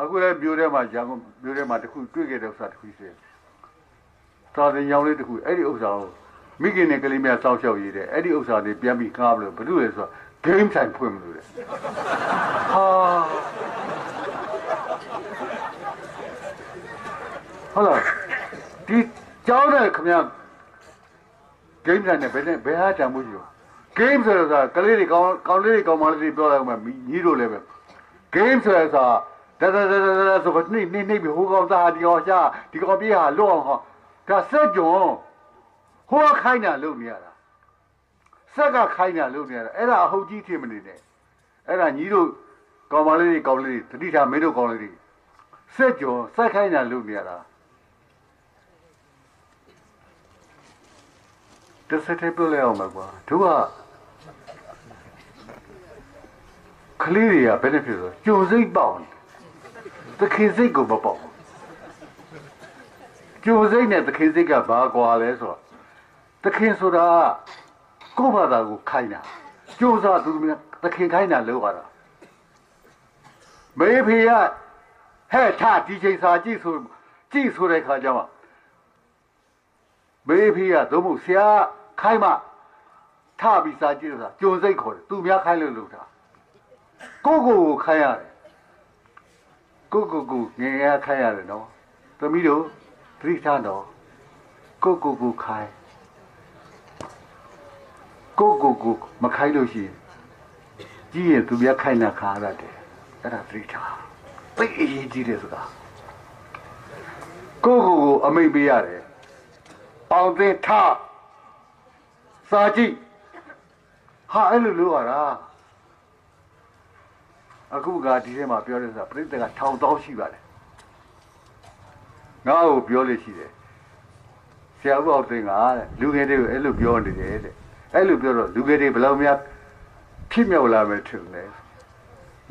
အခုလည်းမြို့ထဲမှာရန်ကုန်မြို့ထဲမှာတခုတွေ့ခဲ့တဲ့ဥစ္စာတခုရှိတယ်သာသင်ရောင်လေးတခုအဲ့ဒီဥစ္စာကိုမိခင်နဲ့ကလေးများစောင့်ရှောက်ရည်တဲ့အဲ့ဒီဥစ္စာတွေပြန်ပြီးကားလို့ဘာလို့လဲဆိုတော့ game time ဖွင့်မလို့လေဟာဟုတ်လားဒီကြောင်းတဲ့ခမရ game time နဲ့ဘယ်နဲ့ဘယ်ဟာတန်မှုရှိရော game ဆိုတော့ကလေးတွေကောင်းကောင်းလေးတွေကောင်းမလေးတွေပြောလိုက်မှညီတို့လည်းပဲ game ဆိုတော့ ဒါဒါဒါဒါဒါဆိုတော့နေနေနေပြီးဟိုကောင်သားဒီကောင်ရှာဒီကောင်ပြေးဟာလွတ်အောင်ဟောဒါစက်ကြုံဟိုခိုင်းတာလုပ်နေရတာစက်ကခိုင်းတာလုပ်နေရတာအဲ့ဒါအဟုတ်ကြီးထင်မနေနဲ့အဲ့ဒါညီတို့ကောင်မလေးတွေကောင်လေးတွေတတိထားမင်းတို့ကောင်လေးတွေစက်ကြုံစက်ခိုင်းတာလုပ်နေရတာတစ်စက်တည်းပြလဲအောင်ပါကွာတို့ကကလေးတွေကဘယ်နဲ့ဖြစ်ဆိုကြုံစိတ်ပေါက်နေ သခင်စိတ်ကိုမပေါက်ဘူးကြုံစိတ်နဲ့သခင်စိတ်ကဘာကွာလဲဆိုတော့သခင်ဆိုတာကကိုယ့်ဘာသာကိုခိုင်းတာကြိုးစားသူများသခင်ခိုင်းတာလောက်ရတာမေဖေကဟဲ့ထဒီချိန်စာကြည့်ဆိုကြည့်ဆိုတဲ့ခါကျမှမေဖေကသို့မဟုတ်ဆရာခိုင်းမှထပြီးစာကြည့်ဆိုတာကြုံစိတ်ခေါ်တယ်သူများခိုင်းလို့လုပ်တာကိုယ့်ကိုယ်ကိုခိုင်းရတယ် ကိုယ့်ကိုယ်ကိုငယ်ငယ်ခိုင်းရတယ်နော်သမီးတို့သတိထားတော့ကိုယ့်ကိုယ်ကိုခိုင်းကိုယ့်ကိုယ်ကိုမခိုင်းလို့ရှိရင်ကြည့်ရင်သူများခိုင်းတာခါရတယ်အဲ့ဒါသတိထားသိအရေးကြီးတယ်ဆိုတာကိုယ့်ကိုယ်ကိုအမိတ်ပေးရတယ်အောင်သိထားစာကြည့်ဟာအဲ့လိုလို့ရတာ အခုကဒီထဲမှာပြောတဲ့ဆိုတာပြိတ္တကထောင်တောင်းရှိပါတယ်ငါ့ကိုပြောလို့ရှိတယ်ဆရာဦးအောင်သိန်းကတဲ့လူငယ်တွေကိုအဲ့လိုပြောနေတယ်တဲ့အဲ့လိုပြောတော့လူငယ်တွေဘယ်လောက်များဖြစ်မြောက်လာမယ်ထင်လဲ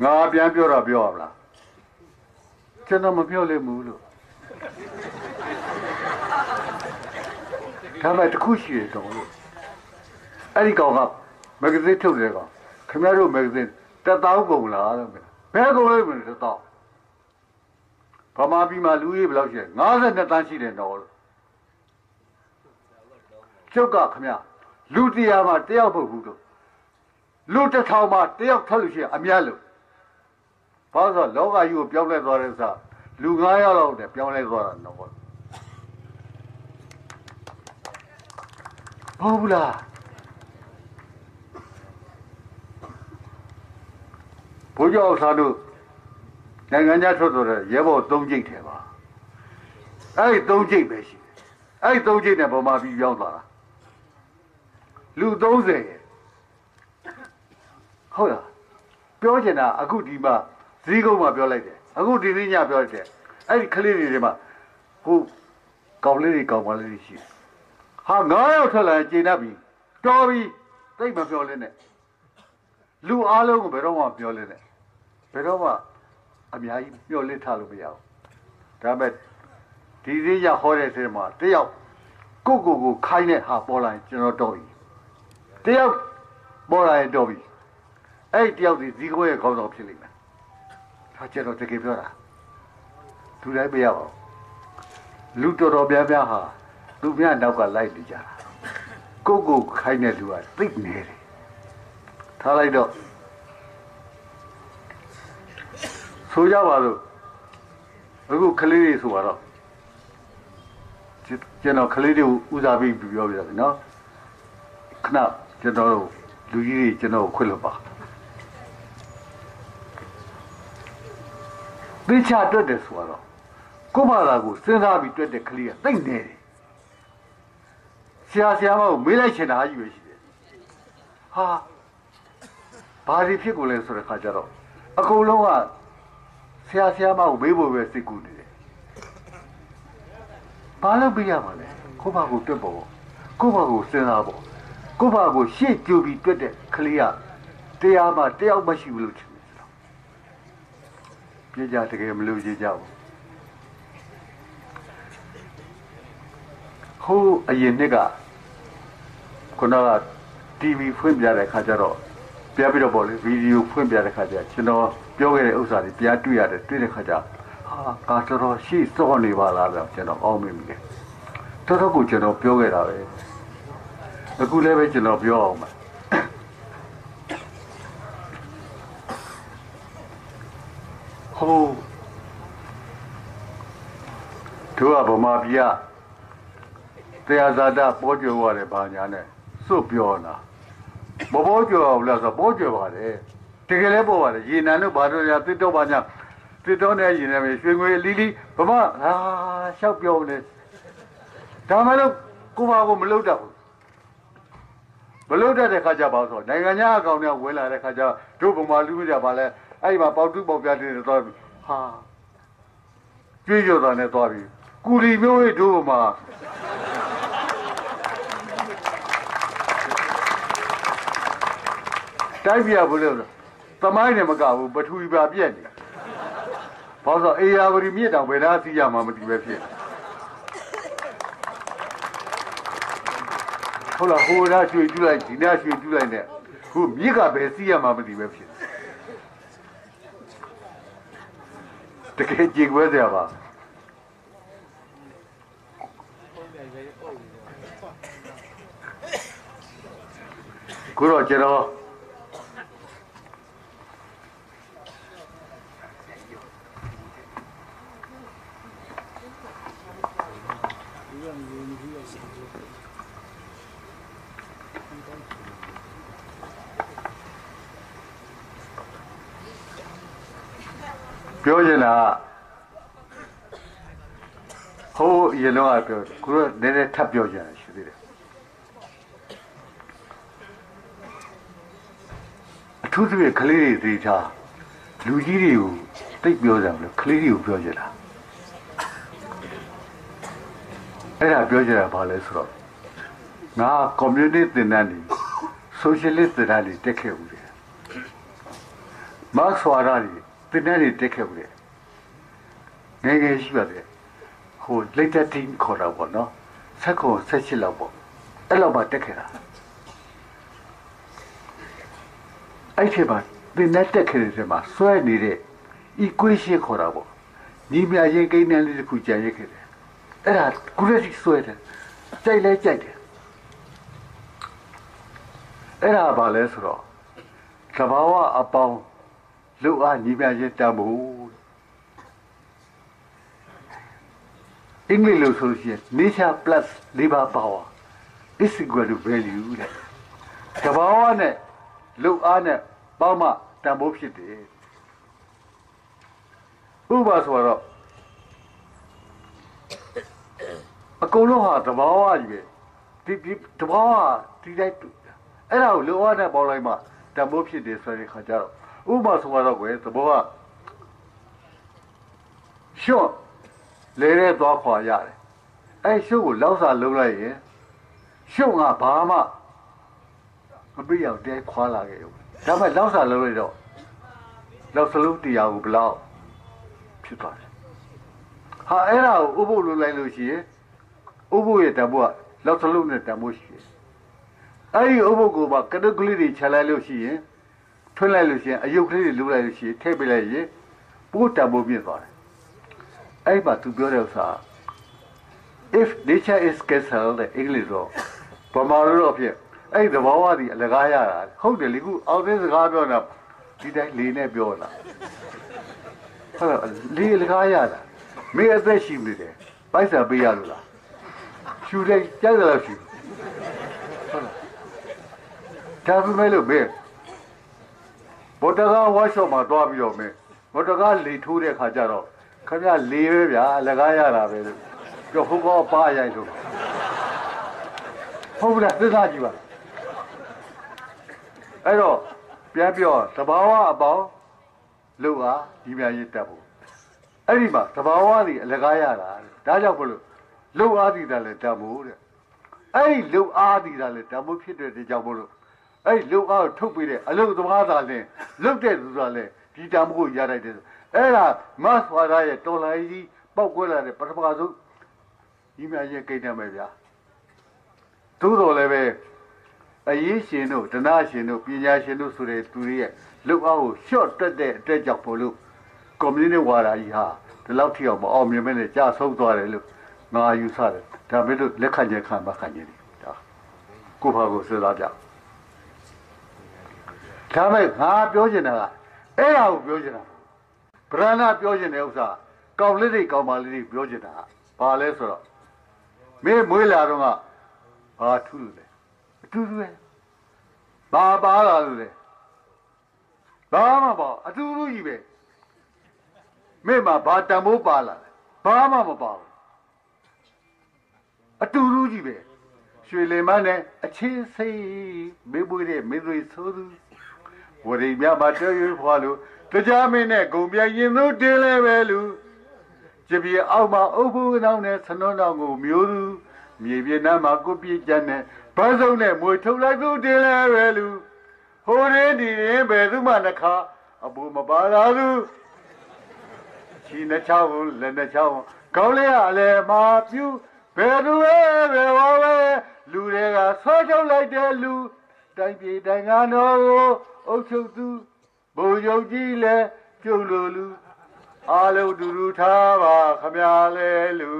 ငါပြန်ပြောတာပြောရမလားကျွန်တော်မပြောလိမ့်ဘူးလို့ဒါမှတခုရှိတယ်တော့လို့အဲ့ဒီကောင်ကမဂ္ဂဇင်းထုတ်တယ်ကောင်ခင်ဗျားတို့မဂ္ဂဇင်း တက်တောင်းကုန်လားလို့ဘယ်ကုန်လဲမလဲတက်တောင်းဗမာပြည်မှာလူကြီးဘယ်လောက်ရှိလဲ52တန်းရှိတယ်တော့လို့ကျုပ်ကခင်ဗျာလူတရားမှာတယောက်ပုတ်ဘူးတော့လူတစ်ထောင်မှာတယောက်ထွက်လို့ရှိရင်အများလို့ဘာလို့ဆိုလောကကြီးကိုပြောင်းလဲသွားတဲ့စားလူ9ယောက်လောက်နဲ့ပြောင်းလဲသွားတာတော့ဟုတ်ဘူးလား ဘုရားအောင်စားတို့နိုင်ငံခြားထွက်သွားတဲ့ရဲဘော်၃ကြိတ်ထဲပါအဲ့ဒီ၃ကြိတ်ပဲရှိတယ်အဲ့ဒီ၃ကြိတ်နဲ့ဗမာပြည်ပြောင်းသွားတာလူ30ရဲ့ဟုတ်လားပြောချင်တာအခုဒီမှာဇီးကုန်းမှာပြောလိုက်တယ်အခုဒီနေ့ညပြောလိုက်တယ်အဲ့ဒီကလေးတွေမှာဟိုကောင်လေးတွေကောင်မလေးတွေရှိတယ်ဟာငါးယောက်ထွက်လာရင်ကျင်းတတ်ပြီတော်ပြီသိမပြောလဲနဲ့လူအားလုံးကိုဘယ်တော့မှပြောလဲနဲ့ ဘယ်တော့မှအများကြီးမျှော်လင့်ထားလို့မရဘူးဒါပေမဲ့ဒီသေးရဟောတဲ့ဆင်းမှာတယောက်ကိုကိုကိုခိုင်းတဲ့ဟာပေါ်လာရင်ကျွန်တော်တော့ပြီတယောက်ပေါ်လာရင်တော့ပြီအဲ့တယောက်ဒီဇီကိုရဲ့ခေါင်းဆောင်ဖြစ်လိမ့်မယ်ဒါကျွန်တော်တကယ်ပြောတာသူတိုင်းမရပါဘူးလူတော်တော်များများဟာသူများနောက်ကလိုက်နေကြတာကိုကိုခိုင်းတဲ့လူကသိနေတယ်ထားလိုက်တော့ ဆိုကြပါလို့အခုကလေးတွေဆိုတော့ကျွန်တော်ကလေးတွေကိုဦးစားပေးပြောပြရတယ်နော်ခဏကျွန်တော်တို့လူကြီးတွေကျွန်တော်ကိုခွင့်လို့ပါသိချတွက်တယ်ဆိုတော့ကိုမလာကိုစဉ်းစားပြီးတွက်တဲ့ကလေးကသိနေတယ်ဆရာဆရာမကိုမေးလိုက်ချင်တာကြီးပဲရှိတယ်ဟာဘာဒီဖြစ်ကိုလဲဆိုတဲ့ခါကျတော့အကုန်လုံးက ဆရာဆရာမကိုမေးဖို့ပဲစိတ်ကူးနေတယ်ဘာလို့ပြရမှာလဲကိုဘာကိုတွက်ဖို့ကိုဘာကိုစဉ်းစားဖို့ကိုဘာကိုရှေ့ကြိုပြီးတွက်တဲ့ကလေးကတရားမှတယောက်မရှိဘူးလို့ထင်တယ်ဆိုတော့ပြကြတကယ်မလို့ကြည့်ကြဘူးဟိုအရင်နှစ်ကခုနက TV ဖွင့်ပြတဲ့ခါကျတော့ပြပြီးတော့ပေါ့လေဗီဒီယိုဖွင့်ပြတဲ့ခါကျကျွန်တော် ပြောခဲ့တဲ့ဥစ္စာတွေပြတွေ့ရတယ်တွေ့တဲ့ခါကျဟာကာတော်တော်ရှိစောနေပါလားလို့ကျွန်တော်အောက်မိမိတယ်တော်တော်ကိုကျွန်တော်ပြောခဲ့တာပဲအခုလည်းပဲကျွန်တော်ပြောအောင်ပါဟိုတို့ကဗမာပြည်ကတရားဇာတာပေါ်ကြွရတယ်ဘာညာနဲ့စွတ်ပြောလာမပေါ်ကြွအောင်လားဆိုပေါ်ကြွပါတယ် တကယ်လည်းပေါ်ပါတယ်ရေနံတို့ဘာတို့ရတစ်တော့ဘာညာတစ်တော့နဲ့ရေနံမြေရွှေငွေလီလီဗမာဟာရှောက်ပြောနေဒါမှလည်းကိုပါကိုမလုပ်တတ်ဘူးမလုပ်တတ်တဲ့ခါကျပါဆိုနိုင်ငံခြားအကောင့်နဲ့ဝင်လာတဲ့ခါကျတို့ဗမာလူမျိုးကြပါလဲအဲ့ဒီမှာပေါတုပေါပြတဲ့တော့ဟာကြွေးကြော်တာနဲ့သွားပြီကူလီမျိုးရဲ့တို့ဗမာတိုင်းပြဘူးလို့ သမိုင်းနဲ့မကဘူးပထူပါပြက်နေဘာလို့အေယာဝရီမြစ်တောင်ဘယ်သားစီးရမှာမသိပဲဖြစ်ခဟုတ်လားဟိုနာရွှေတူးလိုက်ဒီနာရွှေတူးလိုက်နဲ့ဟိုမြစ်ကပဲစီးရမှာမသိပဲဖြစ်တယ်တကယ်ကြည့်ခွဲစရာပါကိုတော့ကျွန်တော် ပြောချင်တာကဟိုးရေလုံးကပြောကိုတော့နည်းနည်းထပ်ပြောချင်တာရှိသေးတယ်အထူးသဖြင့်ကလေးတွေသိထားလူကြီးတွေကိုတိတ်ပြောကြမလို့ကလေးတွေကိုပြောချင်တာအဲ့ဒါပြောချင်တာဘာလဲဆိုတော့ငါ community တင်တဲ့နေ socialist တင်တဲ့နေတက်ခဲ့ဦးတယ်မတ်ဆွာရာတွေ တင်တဲ့နေတက်ခဲ့ဦးတယ်ငယ်ငယ်ရှိပါတယ်ဟို later teen ခေါ်တာပေါ့နော်ဆက်ခုဆက်ချစ်လောက်ပေါ့အဲ့လောက်မှတက်ခဲ့တာအဲ့ဒီမှာတင်တဲ့တက်ခဲ့တဲ့ထဲမှာဆွဲနေတဲ့ equation ခေါ်တာပေါ့ညီမရင်ကိန်းနဲ့လေးတစ်ခုကြံရခဲ့တယ်အဲ့ဒါကုရစီဆွဲတယ်ကြိုက်လဲကြိုက်တယ်အဲ့ဒါဘာလဲဆိုတော့သဘာဝအပေါင်း လူအားညီမရင်တမှုအင်္ဂလိပ်လို့ဆိုလို့ရှိရင် nature plus labor power is equal to value တဲ့သဘာဝနဲ့လူအားနဲ့ပေါင်းမှတန်ဖိုးဖြစ်တယ်ဥပမာဆိုတော့အကုန်လုံးဟာသဘာဝကြီးပဲဒီဒီသဘာဝဒီတိုင်းအဲ့ဒါကိုလောအားနဲ့ပေါင်းလိုက်မှတန်ဖိုးဖြစ်တယ်ဆိုတဲ့ခါကျတော့ ဥပမာဆိုတော့ကွယ်သဘောကရှော့လဲရဲသွားခွာရတယ်အဲ့ရှုပ်ကိုလောက်စာလုံးလိုက်ရင်ရှုပ်ကဘာမှမပြည့်အောင်တဲခွာလာခဲ့ရုံဒါပေမဲ့လောက်စာလုံးလိုက်တော့လောက်စလုံးတရားကိုဘလောက်ဖြစ်သွားတယ်ဟာအဲ့ဒါကိုဥပုပ်လုံးလိုက်လို့ရှိရင်ဥပုပ်ရဲ့တံပိုးကလောက်စလုံးနဲ့တံပိုးရှိတယ်အဲ့ဒီဥပုပ်ကိုပါကတုတ်ကလေးတွေခြံလိုက်လို့ရှိရင် ထွန်းလိုက်လို့ရှိရင်အယုတ်ကလေးတွေလုံးလိုက်လို့ရှိရင်ထည့်ပေးလိုက်ရင်ပိုးတံပိုးပြည့်သွားတယ်အဲ့မှာသူပြောတဲ့ဥစ္စာ if nature is cancelled တဲ့အင်္ဂလိပ်တော့ဗမာလိုတော့ဖြစ်အဲ့ဒီသဘောဝသည်အလကားရတာဟုတ်တယ်လေခုအောက်သေးစကားပြောတာဒီတိုင်းလေနဲ့ပြောတာဟုတ်လားလေအလကားရတာမင်းအသက်ရှိနေတယ်ပိုက်ဆံပေးရလို့လားရှူလိုက်ကြိုက်တယ်လို့ရှူဟုတ်လားဒါပေမဲ့လို့မင်း ဘောတကားဝါရှော့မှာတွားပြီးတော့မင်းဘောတကားလေထိုးတဲ့ခါကျတော့ခင်ဗျလေပဲဗျာအလကားရတာပဲလို့ပြောဟိုကောပါရိုက်လို့ဟုတ်လားသစ္စာကြည့်ပါအဲ့တော့ပြန်ပြောတဘာဝအပေါင်းလူအားဒီမြရေးတက်ဖို့အဲ့ဒီမှာတဘာဝတွေအလကားရတာဒါကြောင့်ဘလို့လူအားဒီတယ်လေတတ်ဖို့တဲ့အဲ့ဒီလူအားဒီတယ်လေတတ်ဖို့ဖြစ်တဲ့ကြောင့်ဘလို့ အဲ့ဒီလူအားကိုထုတ်ပြီးတဲ့အလုသမားသာလဲလုတ်တဲ့သူသာလဲဒီတမ်းဖို့ရလိုက်တယ်အဲ့ဒါမတ်ဝါဒရဲ့တော်လိုင်းကြီးပောက်ကွဲလာတဲ့ပထမဆုံးဒီမြရဲ့ကိန်းတယ်မယ်ဗျာသို့တော်လည်းပဲအရေးရှင်တို့တနာရှင်တို့ပညာရှင်တို့ဆိုတဲ့သူတွေရဲ့လုတ်အားကိုရှော့တက်တဲ့အတွက်ကြောင့်ပို့လို့ကွန်မြူနတီဝါဒကြီးဟာဒီလောက်ထိအောင်မအောင်မြင်မဲနဲ့ကြာဆုံးသွားတယ်လို့ငါယူဆတယ်ဒါပေမဲ့လက်ခံချက်ခံမခံချက်ဒါကိုဘာကိုစဉ်းစားကြ ဒါမဲ့ငါပြောချင်တာကအဲ့ဒါကိုပြောချင်တာဗရဏပြောချင်တဲ့ဥစ္စာကောင်းလေးတွေကောင်းပါလေးတွေပြောချင်တာဘာလဲဆိုတော့မင်းမွေးလာတော့ကဘာထူးလို့လဲအတူတူပဲဘာပါလာလို့လဲဘာမှပေါ့အတူတူကြီးပဲမင်းမှာဘာတန်ဖိုးပါလာလဲဘာမှမပါဘူးအတူတူကြီးပဲရွှေလင်မနဲ့အချင်းစိတ်မေးပွေးတဲ့မေသွေဆိုသူ ဝရိမြမှာတွေ့ရဖွာလို့တရားမင်းနဲ့ဂုံပြရင်သူတင်းလဲပဲလူကြပြေအောက်မှာအုပ်ဖို့နောင်နဲ့ဆနွန်းတော်ကိုမျိုးသူမြေပြင်းနားမှာကိုပြည့်ကြတဲ့ဘန်းစုံနဲ့မွေထုတ်လိုက်သူတင်းလဲပဲလူဟိုရင်းဒီရင်ဘယ်သူမှနှခါအပူမပါသာသူချီနှချောင်းလက်နှချောင်းကောင်းလေးကအလဲမာပြူဘဘယ်သူပဲဘယ်ဝါပဲလူတွေကဆောချုပ်လိုက်တဲ့လူတိုင်းပြည်တိုင်းကတော်ကို အုပ်ချုပ်သူဘုံယုံကြည်လဲကျုံလိုလူအားလုံးတူတူထားပါခမရလဲလူ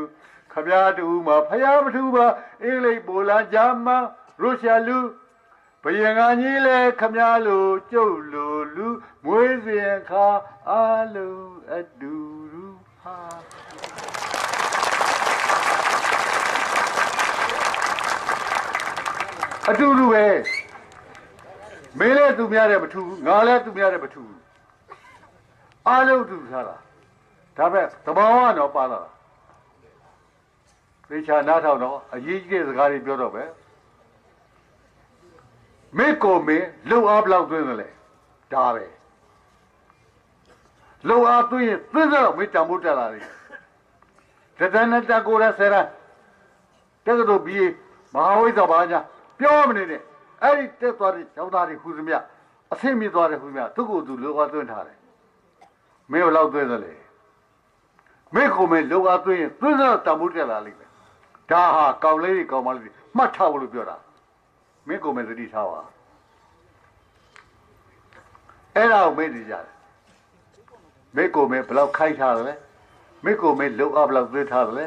ခမရတူမှာဖယားမထူပါအင်္ဂလိပ်ပိုလန်ဂျာမန်ရုရှားလူဘယင်ကကြီးလဲခမရလိုကျုပ်လိုလူမွေးစဉ်ခါအားလုံးအတူတူဟာအတူတူပဲ မင်းလည်းသူများတယ်မထူဘူးငါလည်းသူများတယ်မထူဘူးအားလုံးတူထားတာဒါပေမဲ့သဘောကတော့ပါလာတာသေချာနားထောင်တော့အရေးကြီးတဲ့စကားတွေပြောတော့ပဲမင်းကိုမင်းလှုပ်အားဘလောက်သွင်းသလဲဒါပဲလှုပ်အားသွင်းရင်သွင်းတော့မင်းတံမိုးတက်လာတယ်တဒနတကိုရဆရာတက္ကသိုလ်ပြီးမဟာဝိဇ္ဇာဘာညာပြောမနေနဲ့ အဲ့ဒီတက်သွားတဲ့ကျောင်းသားတွေဟူသမျှအဆင့်မြင့်သွားတဲ့ဟူသမျှသူ့ကိုယ်သူလောကသွင်းထားတယ်မင်းဘယ်လောက်သွင်းသလဲမင်းကိုမင်းလောကသွင်းရင်သွင်းတော့တံမိုးတက်လာလိမ့်မယ်ဒါဟာကောင်းလေးတွေကောင်းမလေးတွေမှတ်ထားဖို့လို့ပြောတာမင်းကိုမင်းသတိထားပါအဲ့ဒါကိုမင်းသိကြတယ်မင်းကိုမင်းဘယ်လောက်ခိုင်းထားတယ်လဲမင်းကိုမင်းလောကဘယ်လောက်သွင်းထားတယ်လဲ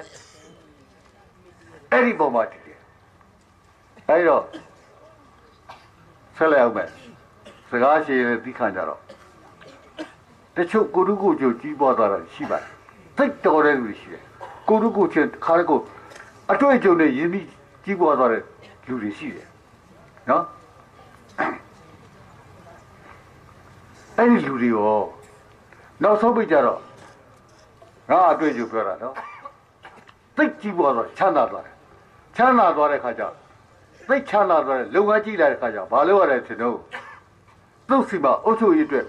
အဲ့ဒီပုံမှာတည်တယ်အဲ့တော့ ဆက်လက်အောင်မယ်စကားရှည်ရင်သိခံကြတော့တချို့ကိုရုကိုချိုကြီးပွားသွားတာရှိပါတယ်သိတ်တော်တဲ့လူတွေရှိတယ်ကိုရုကိုချင်းခါရကိုအတွေ့အကြုံနဲ့ရင်းပြီးကြီးပွားသွားတဲ့လူတွေရှိတယ်နော်အဲ့ဒီလူတွေရောနောက်ဆုံးပြကြတော့ငါအတွေ့အကြုံပြောတာနော်သိတ်ကြီးပွားသွားချမ်းသာသွားတယ်ချမ်းသာသွားတဲ့ခါကျ သိတ်ချမ်းသာသွားတဲ့လုံငန်းကြီးလာတဲ့ခါကျဘာလို့ရလဲထင်တော့သူ့စီမှာအုပ်ချုပ်ရေးအတွက်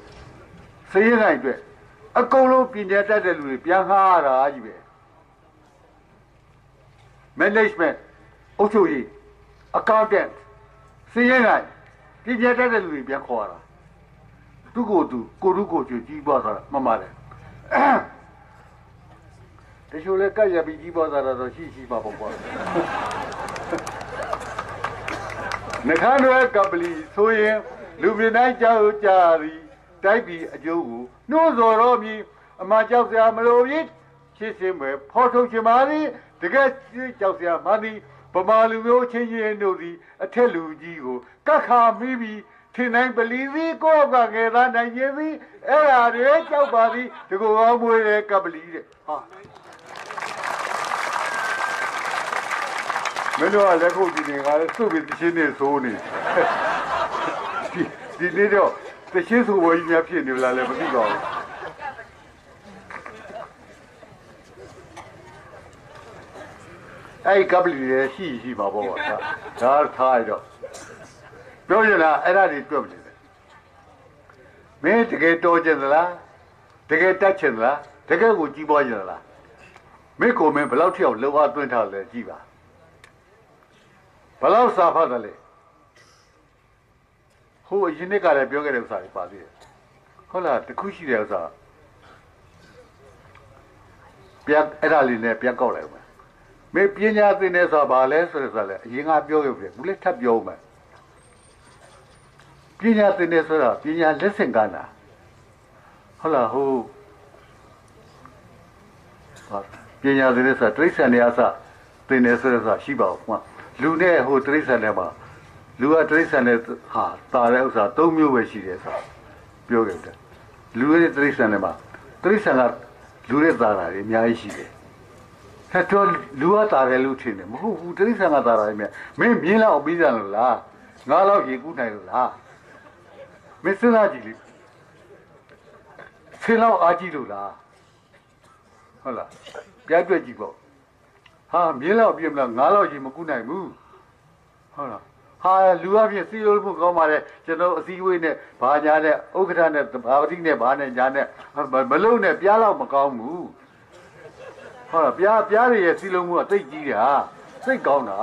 စည်ရင်တိုင်းအတွက်အကုန်လုံးပြင်ပြတတ်တဲ့လူတွေပြန်ခါရတာကြီးပဲ management အုပ်ချုပ်ရေး accountant စည်ရင်တိုင်းပြင်ပြတတ်တဲ့လူတွေပြန်ခေါ်ရတာသူ့ကိုယ်သူကိုရုကိုချူကြီးပွားသွားတာမှန်ပါတယ်တချို့လည်းကပ်ရပြီးကြီးပွားသွားတာတော့ရှိရှိပါပေါ့ကွာ နှခမ်းရွယ်ကပလီဆိုရင်လူပြင်းတိုင်းကြောက်ကြသည်တိုက်ပြီးအကျိုးကိုနှိုးစော်တော်မီအမှကြောက်စရာမလိုဘူးချစ်စင်ပဲဖော်ထုတ်ချင်ပါသည်တကယ်ကြောက်စရာမှသည်ဗမာလူမျိုးချင်းချင်းတို့သည်အထက်လူကြီးကိုကတ်ခါမိပြီးထင်တိုင်းပလီသည်ကိုယ့်ကငယ်သားနိုင်ခြင်းသည်အဲ့ဓာတွေကြောက်ပါသည်ဒီကိုကောင်းမွေးတဲ့ကပလီတဲ့ဟာ မင်းတို့ကလက်ခုပ်ကြည့်နေငါလည်းစုပ်ပြီးတချင်းနေဆိုးနေဒီဒီနေ့တော့တချင်းဆိုဝကြီးများဖြစ်နေလားလည်းမသိပါဘူးအဲ့ဒီကပလီတွေရှိရှိပါပေါ့ကွာဒါထားရတော့ပြောရလားအဲ့ဒါတွေတွက်မနေနဲ့မင်းတကယ်တော်ကျင်သလားတကယ်တတ်ချင်သလားတကယ်ကိုကြီးပွားကျင်သလားမင်းကိုမင်းဘယ်လောက်ထိအောင်လောအားသွင်းထားလဲကြည့်ပါ ဘယ်လောက်စာဖတ်တယ်လဲဟိုအရင်နှစ်ကလည်းပြောခဲ့တဲ့ဥစ္စာတွေပါသေးတယ်ဟုတ်လားတခုရှိတဲ့ဥစ္စာပြန်အဲ့ဒါလေးနဲ့ပြန်ကောက်လိုက်ဦးမယ်မင်းပညာသင်နေဆိုတာဘာလဲဆိုတော့ဆိုလဲအရင်ကပြောခဲ့ပြီဘူးလေထပ်ပြောဦးမယ်ပညာသင်နေဆိုတာပညာလက်ဆင့်ကမ်းတာဟုတ်လားဟိုဟာပညာသင်နေဆိုတာတိရစ္ဆာန်တွေအစသင်နေဆိုတော့ဆိုတာရှိပါဦးကွာ လူနဲ့ဟိုတိရစ္ဆာန်တွေမှာလူကတိရစ္ဆာန်နဲ့ဟာတာတဲ့ဥစ္စာ၃မျိုးပဲရှိတယ်ဆိုတာပြောခဲ့တယ်လူရဲ့တိရစ္ဆာန်တွေမှာတိရစ္ဆာန်ကလူရဲ့သားတာတွေအများကြီးရှိတယ်ဟဲ့တော့လူကတာတယ်လို့ထင်တယ်မဟုတ်ဘူးတိရစ္ဆာန်ကတာတာတွေမြမင်းမြင်လောက်ပြီးကြလို့လားငါလောက်ရေကူးနိုင်လို့လားမင်းစဉ်းစားကြည့်လေဆင်းလောက်အားကြီးလို့လားဟုတ်လားပြတ်ပြက်ကြည့်ပေါ့ ဟာမြင်းလောက်ပြင်းမလားငါလောက်ရေမကူးနိုင်ဘူးဟုတ်လားဟာလူအဖြစ်စီလို့ဖို့ကောင်းပါလေကျွန်တော်အစည်းအဝေးနဲ့ဘာညာနဲ့ဥက္ကဋ္ဌနဲ့ဘာပတိနဲ့ဘာနဲ့ညာနဲ့မလုံးနဲ့ပြားလောက်မကောင်းဘူးဟုတ်လားပြားပြားတွေရဲ့စီလုံးမှုကတိတ်ကြီးတာစိတ်ကောင်းတာ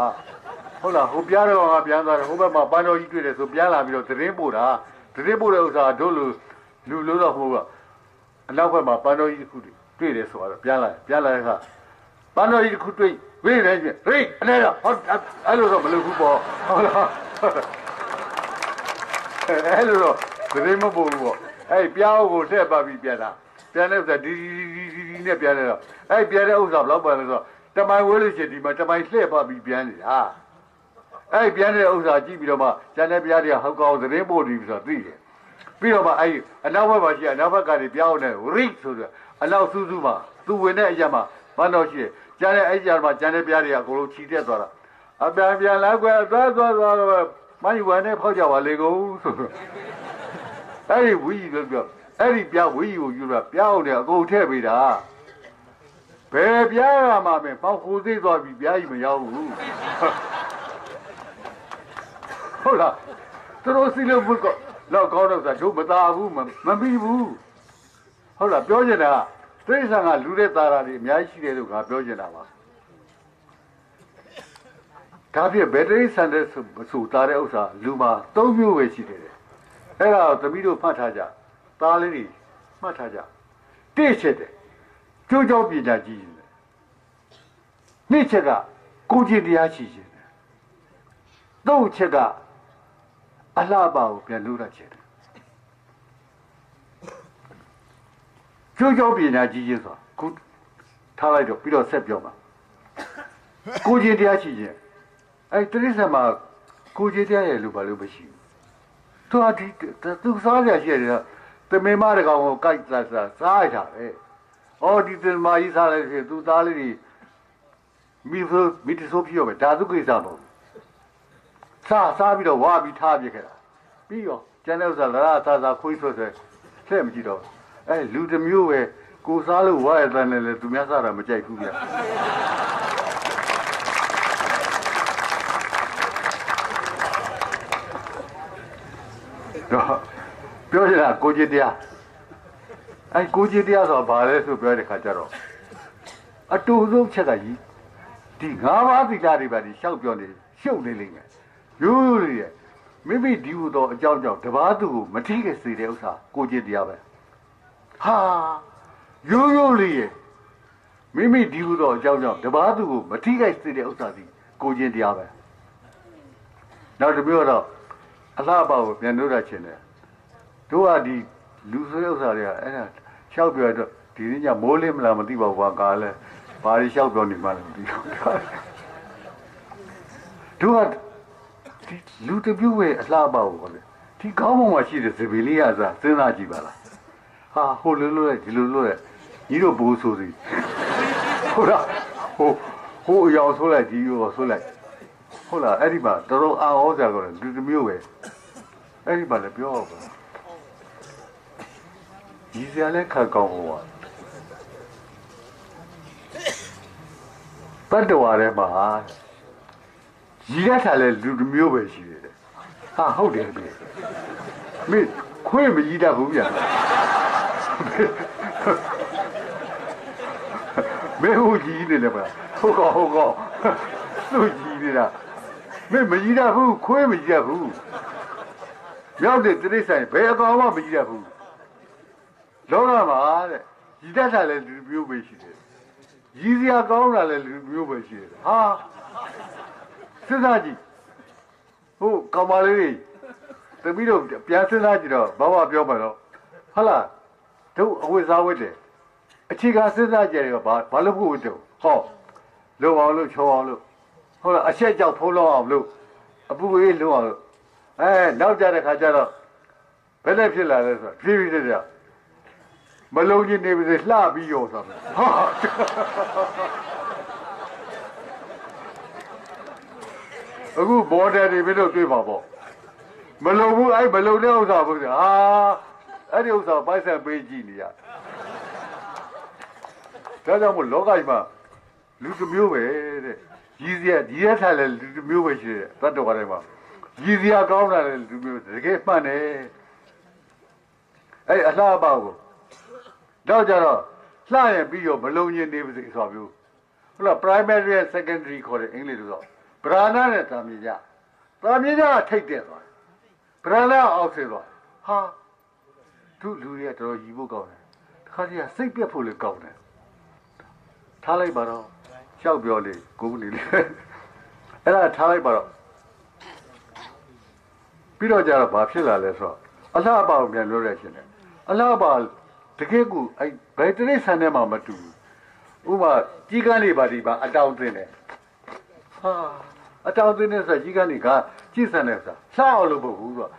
ဟုတ်လားဟိုပြားတော့ငါပြန်သွားတယ်ဟိုဘက်မှာပန်းတော်ကြီးတွေ့တယ်ဆိုပြန်လာပြီးတော့သတင်းပို့တာသတင်းပို့တဲ့ဥစ္စာတို့လူလူလို့တော့ဟိုကအနောက်ဘက်မှာပန်းတော်ကြီးတစ်ခုတွေ့တယ်ဆိုတော့ပြန်လာပြန်လာတဲ့အခါ ပန်းတော်ကြီးတစ်ခုတွေ့ဝိနေပြီရိအနေတော့ဟောအဲ့လိုတော့မလုပ်ဘူးပေါ့ဟုတ်လားအဲ့လိုတော့သတင်းမပို့ဘူးပေါ့အဲ့ပြောင်းကိုလှည့်ပါပြီးပြန်တာပြန်တဲ့ဥစ္စာဒီဒီဒီဒီဒီနဲ့ပြန်တယ်တော့အဲ့ပြန်တဲ့ဥစ္စာဘယ်လောက်ပါလဲဆိုတော့တမိုင်ဝဲလို့ရှိရင်ဒီမှာတမိုင်လှည့်ပါပြီးပြန်နေတာအဲ့ပြန်တဲ့ဥစ္စာကြည့်ပြီးတော့မှကျန်တဲ့ပြားတွေကဟောက်ကောင်းသတင်းပို့ပြီးဆိုတော့သိတယ်ပြီးတော့မှအဲ့အနောက်ဘက်မှာရှိအနောက်ဘက်ကနေပြောင်းနေရိဆိုတော့အနောက်စူးစူးမှာသူဝင်တဲ့အရက်မှာဘာတော့ရှိတယ် ကျန်တဲ့အဲ့ကြမှာကျန်တဲ့ပြားတွေကအကုန်လုံးခြိတက်သွားတာအပြန်ပြန်လာကွယ်သွားသွားသွားတော့မိုင်းဝမ်းနဲ့ဖောက်ကြပါလေကုန်ဆိုတော့အဲ့ဒီဝီကြီးလို့ပြောအဲ့ဒီပြားဝီကြီးကိုယူတာပြားအောင်တယ်အကုန်ထည့်ပေးတာဘယ်ပြားရမှာပဲပေါက်ခိုးသေးသွားပြီပြားကြီးမရောက်ဘူးဟုတ်လားသူတို့စီလို့ဘုကလောက်ကောင်းတော့ဆိုတို့မသားဘူးမပြီးဘူးဟုတ်လားပြောချင်တာက တိရစ္ဆာန်ကလူတဲ့သားရာတွေအများကြီးရှိတယ်လို့ငါပြောချင်တာပါဒါဖြင့်ဘယ်တိရစ္ဆာန်တဲ့ဆိုသားတဲ့ဥစ္စာလူမှာ၃မျိုးပဲရှိတယ်အဲ့ဒါသမီးတို့မှတ်ထားကြသားလေးတွေမှတ်ထားကြတိချက်တယ်ကျိုးကြောပညာကြီးတယ်နှစ်ချက်ကကိုကျင်တရားရှိခြင်းတယ်သုံးချက်ကအလှပကိုပြန်လို့ရခြင်းတယ် ကျိုးကြောပညာကြီးခြင်းဆိုတာခုထားလိုက်တော့ပြီးတော့ဆက်ပြောပါကိုကျင်တရားရှိခြင်းအဲ့တရိစ္ဆာန်မှာကိုကျင်တရားရဲ့လို့ဘာလို့မရှိဘူးသူအဒီသူစားရရှိတယ်တမေမတကောင်ကိုကြိုက်စားစားစားရတာပဲ။အော်ဒီတမကြီးစားလိုက်ပြီသူသားလေးတွေမိဆိုမိတဆိုးပြရောပဲဒါသူကိစ္စမဟုတ်ဘူး။စားစားပြီးတော့ဝါပြီးထားပြခဲ့တာ။ပြီးရောကျန်တဲ့ဥစ္စာလာစားစားခွေးဆွဲဆွဲလှည့်မကြည့်တော့ အဲလူတစ်မျိုးပဲကိုစားလို့ဝါရတဲ့နဲ့လေသူများစားတာမကြိုက်ဘူးဗျာ။တော့ပြောချင်တာကိုကြီးတရားအဲကိုကြီးတရားဆိုတာဘာလဲဆိုပြောတဲ့ခါကျတော့အတူဆုံးချက်ကကြီးဒီငါးပါးသီလတွေပါဒီရှောက်ပြောနေရှုပ်နေလိမ့်မယ်ရိုးရိုးလေးရဲ့မိမိဒီဟူသောအကြောင်းကြောင့်တပားသူကိုမထိခဲ့စေတဲ့ဥစ္စာကိုကြီးတရားပဲ ဟာရိုးရိုးလေးရဲ့မိမိဒီဟူသောအကြောင်းကြောင့်တပားသူကိုမထိခဲ့စေတဲ့ဥစ္စာဒီကိုကြီးတရားပဲနောက်တစ်မျိုးတော့အလှပကိုပြန်လို့ရချင်တယ်တို့ကဒီလူဆွေဥစ္စာတွေကအဲ့ဒါလျှောက်ပြောတော့ဒီနေ့ညမိုးလင်းမလားမသိပါဘူးကွာကားလဲဘာတွေလျှောက်ပြောနေမှလည်းမသိဘူးတို့ကဒီလူတပြုတ်ရဲ့အလှပကိုခေါ်တယ်ဒီကောင်းမွန်မှာရှိတဲ့ဇပီလေးရစားစဉ်းစားကြည့်ပါလား ဟာဟိုလိုလိုလေဒီလိုလိုလေညီတို့ဘိုးဆိုစီဟုတ်လားဟိုဟိုအယောင်ဆိုလိုက်ဒီရောဆိုလိုက်ဟုတ်လားအဲ့ဒီမှာတော်တော်အာဟောကြကြတယ်လူတစ်မျိုးပဲအဲ့ဒီမှာလည်းပြောပါဒီစရာလဲခါကောင်းဟောပါတတ္တဝါထဲမှာရည်ရထားလဲလူတစ်မျိုးပဲရှိတယ်ဟာဟုတ်တယ်ပြီမင်း ခွေးမရည်တတ်ဘူးဗျာမင်းဟိုကြီးနေလေပါဟုတ်ကောဟုတ်ကောသူ့ကြီးနေတာမင်းမကြီးတတ်ဘူးခွေးမကြီးတတ်ဘူးရောက်တဲ့တိရစ္ဆာန်ဘယ်အကောင်မှမကြီးတတ်ဘူးလောကမှာတဲ့ကြီးတတ်တာလည်းလူမျိုးပဲရှိတယ်ကြီးစရာကောင်းတာလည်းလူမျိုးပဲရှိတယ်ဟာစဉ်းစားကြည့်ဟုတ်ကောင်မလေးတွေ တပီးတော့ပြန်စဉ်းစားကြည့်တော့ဘာမှပြောမှာတော့ဟုတ်လားတို့အဝိစားဝတ်တယ်အခြေခံစဉ်းစားကြတယ်ကဘာဘာလို့ဖို့ဝတ်တယ်ဟောလုံအောင်လို့ချောအောင်လို့ဟုတ်လားအချက်ကြောက်ဖုံးလောက်အောင်လို့အပူအေးလုံအောင်လို့အဲနောက်ကြတဲ့ခါကျတော့ဘယ်နဲ့ဖြစ်လာလဲဆိုတော့ဖြည်းဖြည်းတည်းမလုံးချင်းနေပါစေလှပြီးရောဆိုတော့ဟာအခုဘော်ဒယ်တွေမင်းတို့တွေ့ပါပေါ့ မလုံဘူးအဲ့မလုံတဲ့ဥစ္စာဘူးဟာအဲ့ဒီဥစ္စာပိုက်ဆံပေးကြည့်နေရဒါကြောင့်မို့လောကကြီးမှာလူတစ်မျိုးပဲတဲ့ကြီးစရာကြီးရထားလဲလူတစ်မျိုးပဲရှိတယ်တတ်တော်ထဲမှာကြီးစရာကောင်းတာလဲလူမျိုးတကယ်မှန်တယ်အဲ့အလှအပကိုတော့ကြတော့လှရင်ပြီးတော့မလုံရင်နေပါစေဆိုမျိုးဟုတ်လား primary and secondary ခေါ်တယ်အင်္ဂလိပ်လိုတော့ဗราဏနဲ့သာမြင်ကြသာမြင်ကြထိတ်တဲ့သွား ဗราဏအောက်ဆေသွားဟာသူလူတွေကတော်တော်ရီဖို့ကောင်းတယ်တခါတည်းကစိတ်ပြက်ဖို့လည်းကောင်းတယ်ထားလိုက်ပါတော့ရရှောက်ပြောလေကိုနေလေအဲ့ဒါထားလိုက်ပါတော့ပြီးတော့ကြတော့ဘာဖြစ်လာလဲဆိုတော့အလှအပကိုပြန်လို့ရရှင်တယ်အလှအပတကယ်ကိုအဲ့ဘယ်တနေ့ဆန်ထဲမှာမတူဘူးဥပမာကြီးကန်းလေးပါဒီပါအတောင်တင်တယ်ဟာအတောင်တင်နေဆိုကြီးကန်းလေးက ကြည့်ဆန်တယ်ဆိုတာလှအောင်လို့မဟုတ်ဘူးဆိုတော့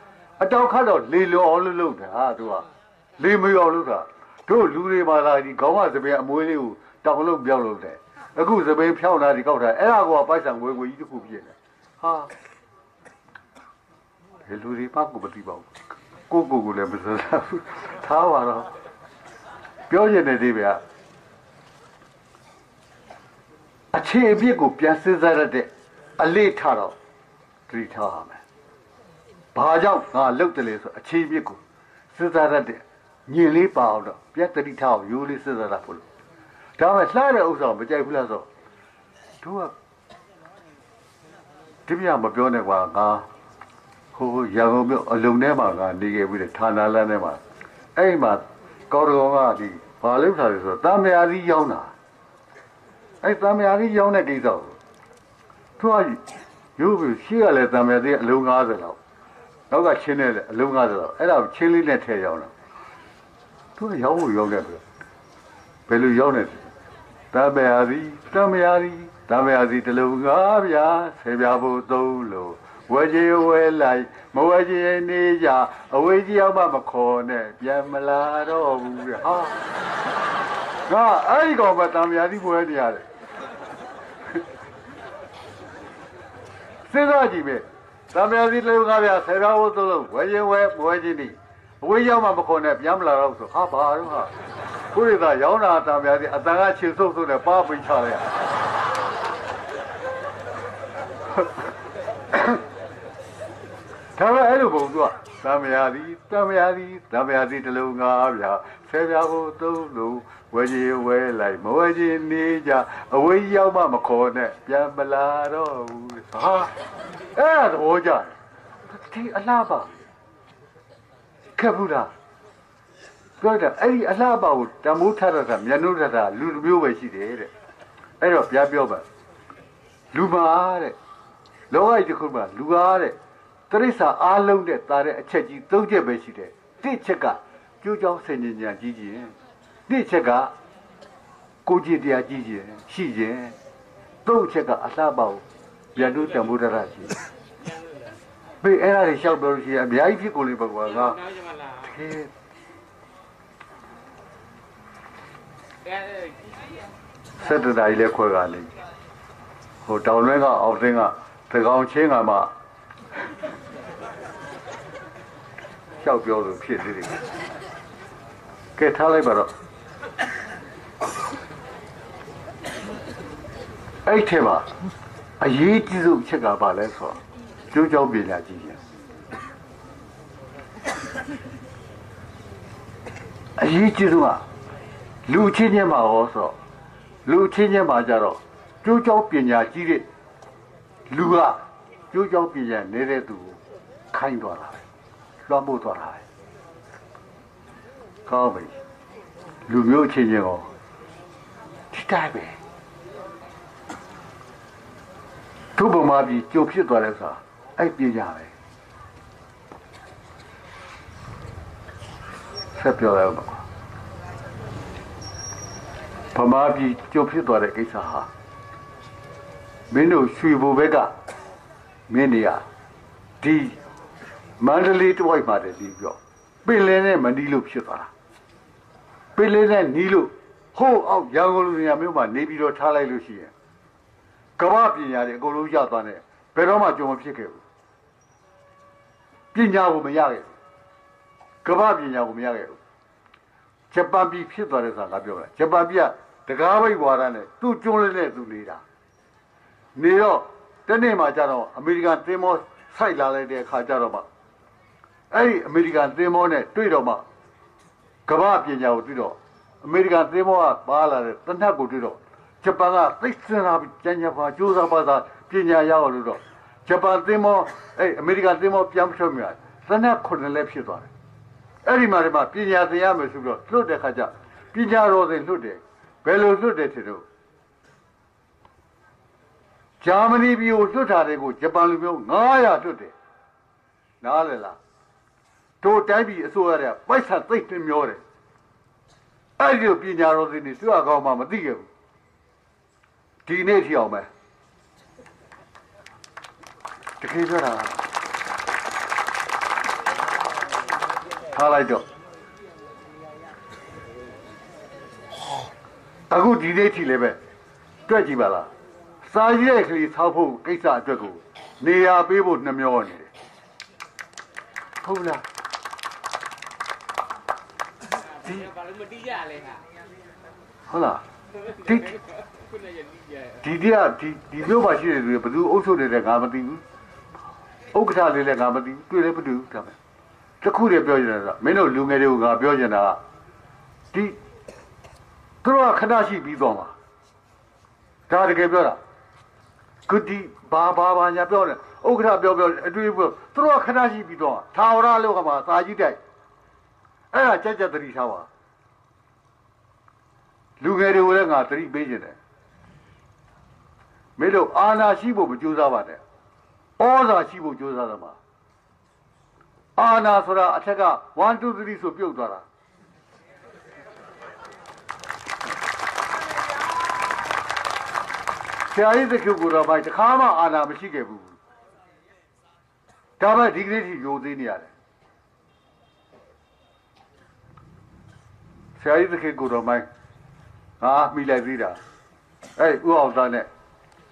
အတောင်ခတ်တော့လေလောအောင်လို့လုပ်တယ်ဟာသူကလေမရောလို့ဆိုတာတို့လူတွေပါလာဒီခေါင်းကသပင်အမွေးလေးကိုတောင်လို့ပြောက်လို့တယ်အခုသပင်ဖြောင်းလာဒီကောက်တာအဲ့ဒါကပိုက်ဆံဝေဝေကြီးတစ်ခုပြည့်တယ်ဟာဒီလူတွေပါကိုမသိပါဘူးကိုကိုကိုလည်းမစစားဘူးထားပါတော့ပြောရင်တည်းဒီဗျာအခြေအပြစ်ကိုပြန်စဉ်းစားရတဲ့အလေးထားတော့ သတိထားရမယ်ဘာကြောင့်ငါလုတ်တယ်လေဆိုအခြေအပြစ်ကိုစဉ်းစားရတဲ့ညင်လေးပါအောင်တော့ပြန်သတိထားအောင်ရိုးလေးစဉ်းစားရဖို့လို့ဒါမှလှတဲ့ဥစ္စာကိုမကြိုက်ဘူးလားဆိုတို့ကဒီပြမပြောနဲ့ကွာငါဟိုရန်ကုန်မြို့အလုံထဲမှာကနေခဲ့ပြီးတဲ့ဌာနလမ်းထဲမှာအဲ့မှာကော်တော်ကဒီဘာလို့ထားလဲဆိုတော့တာမယာကြီးရောက်တာအဲ့တာမယာကြီးရောက်တဲ့ကိစ္စကိုသူက ရုပ်ပြီးရှိရလဲတာမယာကြီးအလုံး90လောက်နောက်ကချင်းနဲ့အလုံး90လောက်အဲ့ဒါကိုချင်းလေးနဲ့ထည့်ရောက်တာသူကရောက်ဖို့ရောက်တယ်ဆိုဘယ်လိုရောက်နေလဲတမယာစီတမယာစီတမယာစီတလုံးငါးဗျာဆယ်ပြဖို့သုံးလို့ဝဲကြီးဝဲလိုက်မဝဲကြီးနေကြအဝေးကြီးရောက်မှမခေါ်နဲ့ပြန်မလာတော့ဘူးတဲ့ဟာငါအဲ့ဒီကောင်မတမယာစီပွဲနေရတယ် စဉ်းစားကြည့်ပဲတမယာစီတလုံးငါးဗျာဆယ်ပြဖို့သုံးလို့ဝဲကြီးဝဲမဝဲကြီးနေအဝေးရောက်မှမခေါ်နဲ့ပြန်မလာတော့ဆိုဟာဘာတော့ဟာခုရိသာရောင်းတာတာများသည်အတန်ကချေဆုပ်ဆုပ်နဲ့ပါပိတ်ချလိုက်ဒါပဲအဲ့လိုပုံသူကတမယာသည်တမယာသည်တမယာသည်တလုံးငါးဗျာ ဆယ်ပြားဖို့သုံးလို့ဝဲကြီးဝဲလိုက်မဝဲကြီးနေကြအဝေးရောက်မှမခေါ်နဲ့ပြန်မလာတော့ဘူးဟာအဲ့ဒါသဘောကျတယ်ဒီအလားပါခက်ဘူးလားပြောတာအဲ့ဒီအလှပကိုတမိုးထရတာမျက်နှုတ်ထတာလူမျိုးပဲရှိတယ်တဲ့အဲ့တော့ပြပြောပါလူပါတဲ့လောကကြီးတစ်ခုမှာလူကားတဲ့တရိစ္ဆာအားလုံးတဲ့တာတဲ့အချက်ကြီးသုံးချက်ပဲရှိတယ်တစ်ချက်က ကျိုးကြောင်းဆင်ញဉာဏ်ကြီးကြီးတစ်ချက်ကကိုကြည်တရားကြီးကြီးရှိခြင်းသုံးချက်ကအလှပကိုမျက်နှုတ်တမိုးထတာရှိဘေးအဲ့ဒါတွေလျှောက်ပြောလို့ရှိရင်အများကြီးဖြစ်ကုန်လိမ့်ပါကွာငါတကယ်ဆက်တတာကြီးလဲခွဲကလိမ့်ဟိုတောင်လွဲကအောင်စင်းကသကောင်ချင်းကမှလျှောက်ပြောလို့ဖြစ်သေးတယ် ကဲထားလိုက်ပါတော့အဲ့ထဲမှာအရေးကြီးဆုံးအချက်ကဘာလဲဆိုတော့ကျိုးကြောင်းပညာကြီးရင်အရေးကြီးဆုံးကလူချင်းချင်းမှာဟောဆိုတော့လူချင်းချင်းမှာကြတော့ကျိုးကြောင်းပညာကြီးတဲ့လူကကျိုးကြောင်းပညာနေတဲ့သူကိုခိုင်းသွားတာပဲလွှမ်းမိုးသွားတာပဲ ကောင်းပြီလူမျိုးချင်းချင်းကိုဒီတိုင်းပဲသူ့ဘုံမှာပြီးကြုံဖြစ်သွားတဲ့ဆိုတာအဲ့ပညာပဲဆက်ပြောရအောင်ပါဗမာပြည်ကြုံဖြစ်သွားတဲ့ကိစ္စဟာမင်းတို့ရွှေဘိုဘက်ကမင်းနေရဒီမန္တလေးတစ်ဝိုက်မှာတည်းပြီးပြောပင်လယ်နဲ့မနီးလို့ဖြစ်သွားတာ ပင်လယ်နဲ့နီးလို့ဟိုးအောက်ရန်ကုန်လူနေရာမျိုးမှာနေပြီးတော့ထားလိုက်လို့ရှိရင်ကမ္ဘာပညာတွေအကုန်လုံးရသွားတယ်ဘယ်တော့မှကြုံမဖြစ်ခဲ့ဘူးပညာကိုမရခဲ့ဘူးကမ္ဘာပညာကိုမရခဲ့ဘူးဂျပန်ပြည်ဖြစ်သွားတဲ့ဆိုတာငါပြောတာဂျပန်ပြည်ကတကားဘိတ်ဝါဒနဲ့သူ့ကျွန်းလေးနဲ့သူနေတာနေတော့တနေ့မှကြတော့အမေရိကန်သင်္ဘောဆိုက်လာလိုက်တဲ့အခါကျတော့မှအဲ့ဒီအမေရိကန်သင်္ဘောနဲ့တွေ့တော့မှ ကမ္ဘာပညာကိုတွေ့တော့အမေရိကန်သင်္ဘောကပါလာတဲ့တနတ်ကိုတွေ့တော့ဂျပန်ကသိစင်လာပြီးကြံ့ကြပါကြိုးစားပါစားပညာရအောင်လို့တော့ဂျပန်သင်္ဘောအဲ့အမေရိကန်သင်္ဘောပြန်ထွက်မြာတနတ်ခုနှစ်လက်ဖြစ်သွားတယ်အဲ့ဒီမှာဒီမှာပညာသင်ရမယ်ဆိုပြီးတော့လွတ်တဲ့ခါကျပညာတော်သင်လွတ်တယ်ဘယ်လိုလွတ်တယ်ထင်တော့ဂျာမနီပြည်ကိုလွတ်ထားတဲ့ကိုဂျပန်လူမျိုး900လွတ်တယ်နားလည်လား တို့တိုင်းပြည်အစိုးရတဲ့ပိုက်ဆံသိပ်တင်မျောတယ်အဲ့ဒီလိုပညာတော်စင်တွေသူ့အကောင်မှမသိခဲ့ဘူးဒီနေ့ထိအောင်ပဲတကယ်ပြောတာထားလိုက်တော့အခုဒီနေ့ထိလည်းပဲတွေ့ကြည့်ပါလားစာရည်တဲ့ကလေးဆောက်ဖို့ကိစ္စအတွက်ကိုနေရာပေးဖို့နှမျောနေတယ်ဟုတ်လား ဘာလို့မတီးရလဲဟာဟုတ်လားဒီခုနကတီးရဒီတည်းကဒီဒီမျိုးပါရှိတဲ့လူတွေဘယ်သူအုပ်ချုပ်နေလဲငါမသိဘူးဥက္ကဋ္ဌလေးလည်းငါမသိဘူးတွေ့လည်းမတွေ့ဘူးဒါပဲတစ်ခုတည်းပြောချင်တယ်ဆိုမင်းတို့လူငယ်တွေကိုငါပြောချင်တာကဒီသူတို့ကခဏရှိပြီးသွားမှာဒါတကယ်ပြောတာကုတီဘာဘာဘာညာပြောတယ်ဥက္ကဋ္ဌပြောပြောအတွေ့အပြောသူတို့ကခဏရှိပြီးသွားထာဝရလောကမှာစာကြီးတိုက် အဲ့ဒါကြက်ကြက်သတိထားပါလူငယ်တွေကိုလည်းငါသတိပေးခြင်းတယ်မင်းတို့အာနာရှိဖို့မကြိုးစားပါနဲ့။ဩဇာရှိဖို့ကြိုးစားသမှာ။အာနာဆိုတာအထက်က1 2 3ဆိုပြုတ်သွားတာ။ဆရာကြီးတခုကိုတော့ဘိုက်တစ်ခါမှအာနာမရှိခဲ့ဘူး။ဒါပဲဒီကနေ့ထိယိုသေးနေရတယ်။ ဆရာကြီးတခုကိုတော့ဘိုက်ငါမိလိုက်သေးတာ။အဲ့ဥအောင်သားနဲ့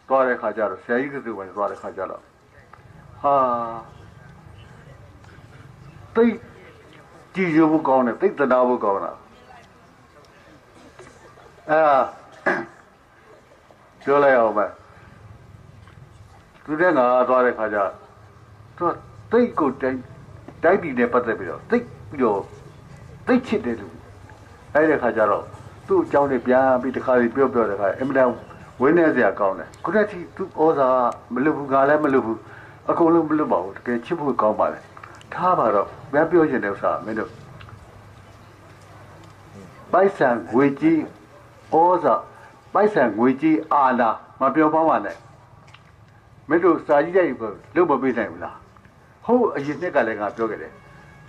သွားတဲ့ခါကျတော့ဆရာကြီးကသူ့ဝင်သွားတဲ့ခါကျတော့ဟာတိတ်ကြည်ရဖို့ကောင်းတယ်တိတ်တနာဖို့ကောင်းတာအဲဒါပြောလိုက်အောင်ပဲသူတဲ့ငါသွားတဲ့ခါကျသူကတိတ်ကိုတိုင်းတိုင်းပြည်နဲ့ပတ်သက်ပြီးတော့တိတ်ပြီးတော့တိတ်ချစ်တယ်လူ အဲ့ဒီခါကျတော့သူ့အကြောင်းတွေပြန်ပြီးတစ်ခါလေးပြောပြောတဲ့ခါအင်မတန်ဝင်းနေစရာကောင်းတယ်ခုနကထိသူဩဇာမလွတ်ဘူးငါလည်းမလွတ်ဘူးအကုန်လုံးမလွတ်ပါဘူးတကယ်ချစ်ဖို့ကောင်းပါလေထားပါတော့ဘယ်ပြောချင်တဲ့ဥစ္စာမင်းတို့ပိုက်ဆံငွေကြီးဩဇာပိုက်ဆံငွေကြီးအာလာမပြောပါပါနဲ့မင်းတို့စာကြီးတဲ့လုတ်မပေးနိုင်ဘူးလားဟုတ်အရင်နှစ်ကလည်းငါပြောခဲ့တယ်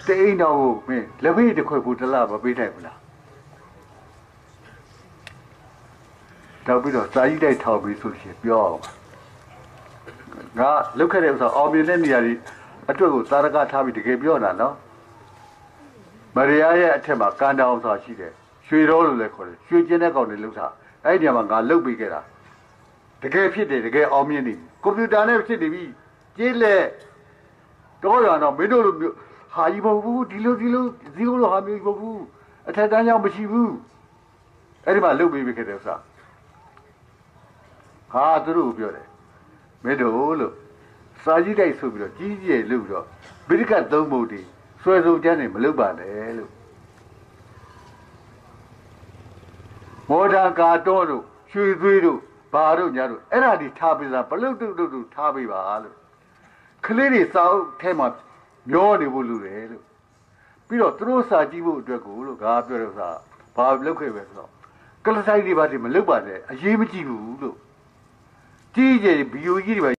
တိအိမ်တော်ကိုမင်းလက်ဖေးတစ်ခွက်ဘူးတစ်လားမပေးနိုင်ဘူးလား တော့ပြီးတော့စာကြီးတိုက်ထောက်ပြီးဆိုရှင်ပြောအောင်ငါလုတ်ခဲ့တဲ့ဥစ္စာအောင်မြင်တဲ့နေရာကြီးအတွက်ကိုသာရကထားပြီးတကယ်ပြောတာနော်မရိယာရဲ့အထက်မှာကန်တောင်ဆိုတာရှိတယ်ရွှေတော်လို့လည်းခေါ်တယ်ရွှေကျင်းတဲ့ကောင်တွေလုတ်တာအဲ့ဒီနေရာမှာငါလုတ်ပြီးခဲ့တာတကယ်ဖြစ်တယ်တကယ်အောင်မြင်နေပြီကွန်ပျူတာနဲ့ဖြစ်နေပြီကြီးလေတော့ရတော့မင်းတို့လိုမျိုးဟာကြီးမဟုတ်ဘူးဒီလိုဒီလိုဒီလိုလိုဟာမျိုးမဟုတ်ဘူးအထက်တန်းကြောင့်မရှိဘူးအဲ့ဒီမှာလုတ်ပြီးပြီခဲ့တဲ့ဥစ္စာ ဟာသူတို့ကိုပြောတယ်မင်းတို့လို့စာကြီးတိုက်ဆိုပြီးတော့ကြီးကြီးရဲ့လို့ပြီးတော့ဗိဒကတ်သုံးဖို့ဒီဆွဲစုံကျန်းနေမလုပ်ပါနဲ့လို့မော်ဒန်ကာတော့တို့ရွှေသွေးတို့ဘာတို့ညာတို့အဲ့ဒါဒီထားပေးစားဘလုတ်တုတ်တုတ်တုတ်ထားပေးပါလို့ကလေးတွေစာအုပ်ထဲမှာမျောနေဖို့လူတယ်လို့ပြီးတော့သူတို့စာကြည့်ဖို့အတွက်ကိုလို့ငါပြောတဲ့ဥစ္စာဘာလုပ်ခဲ့ပဲဆိုတော့ကလဆိုင်တွေဘာတွေမလုပ်ပါနဲ့အရေးမကြည့်ဘူးလို့ ကြီးကြီးဘီယိုကြီးတွေပဲ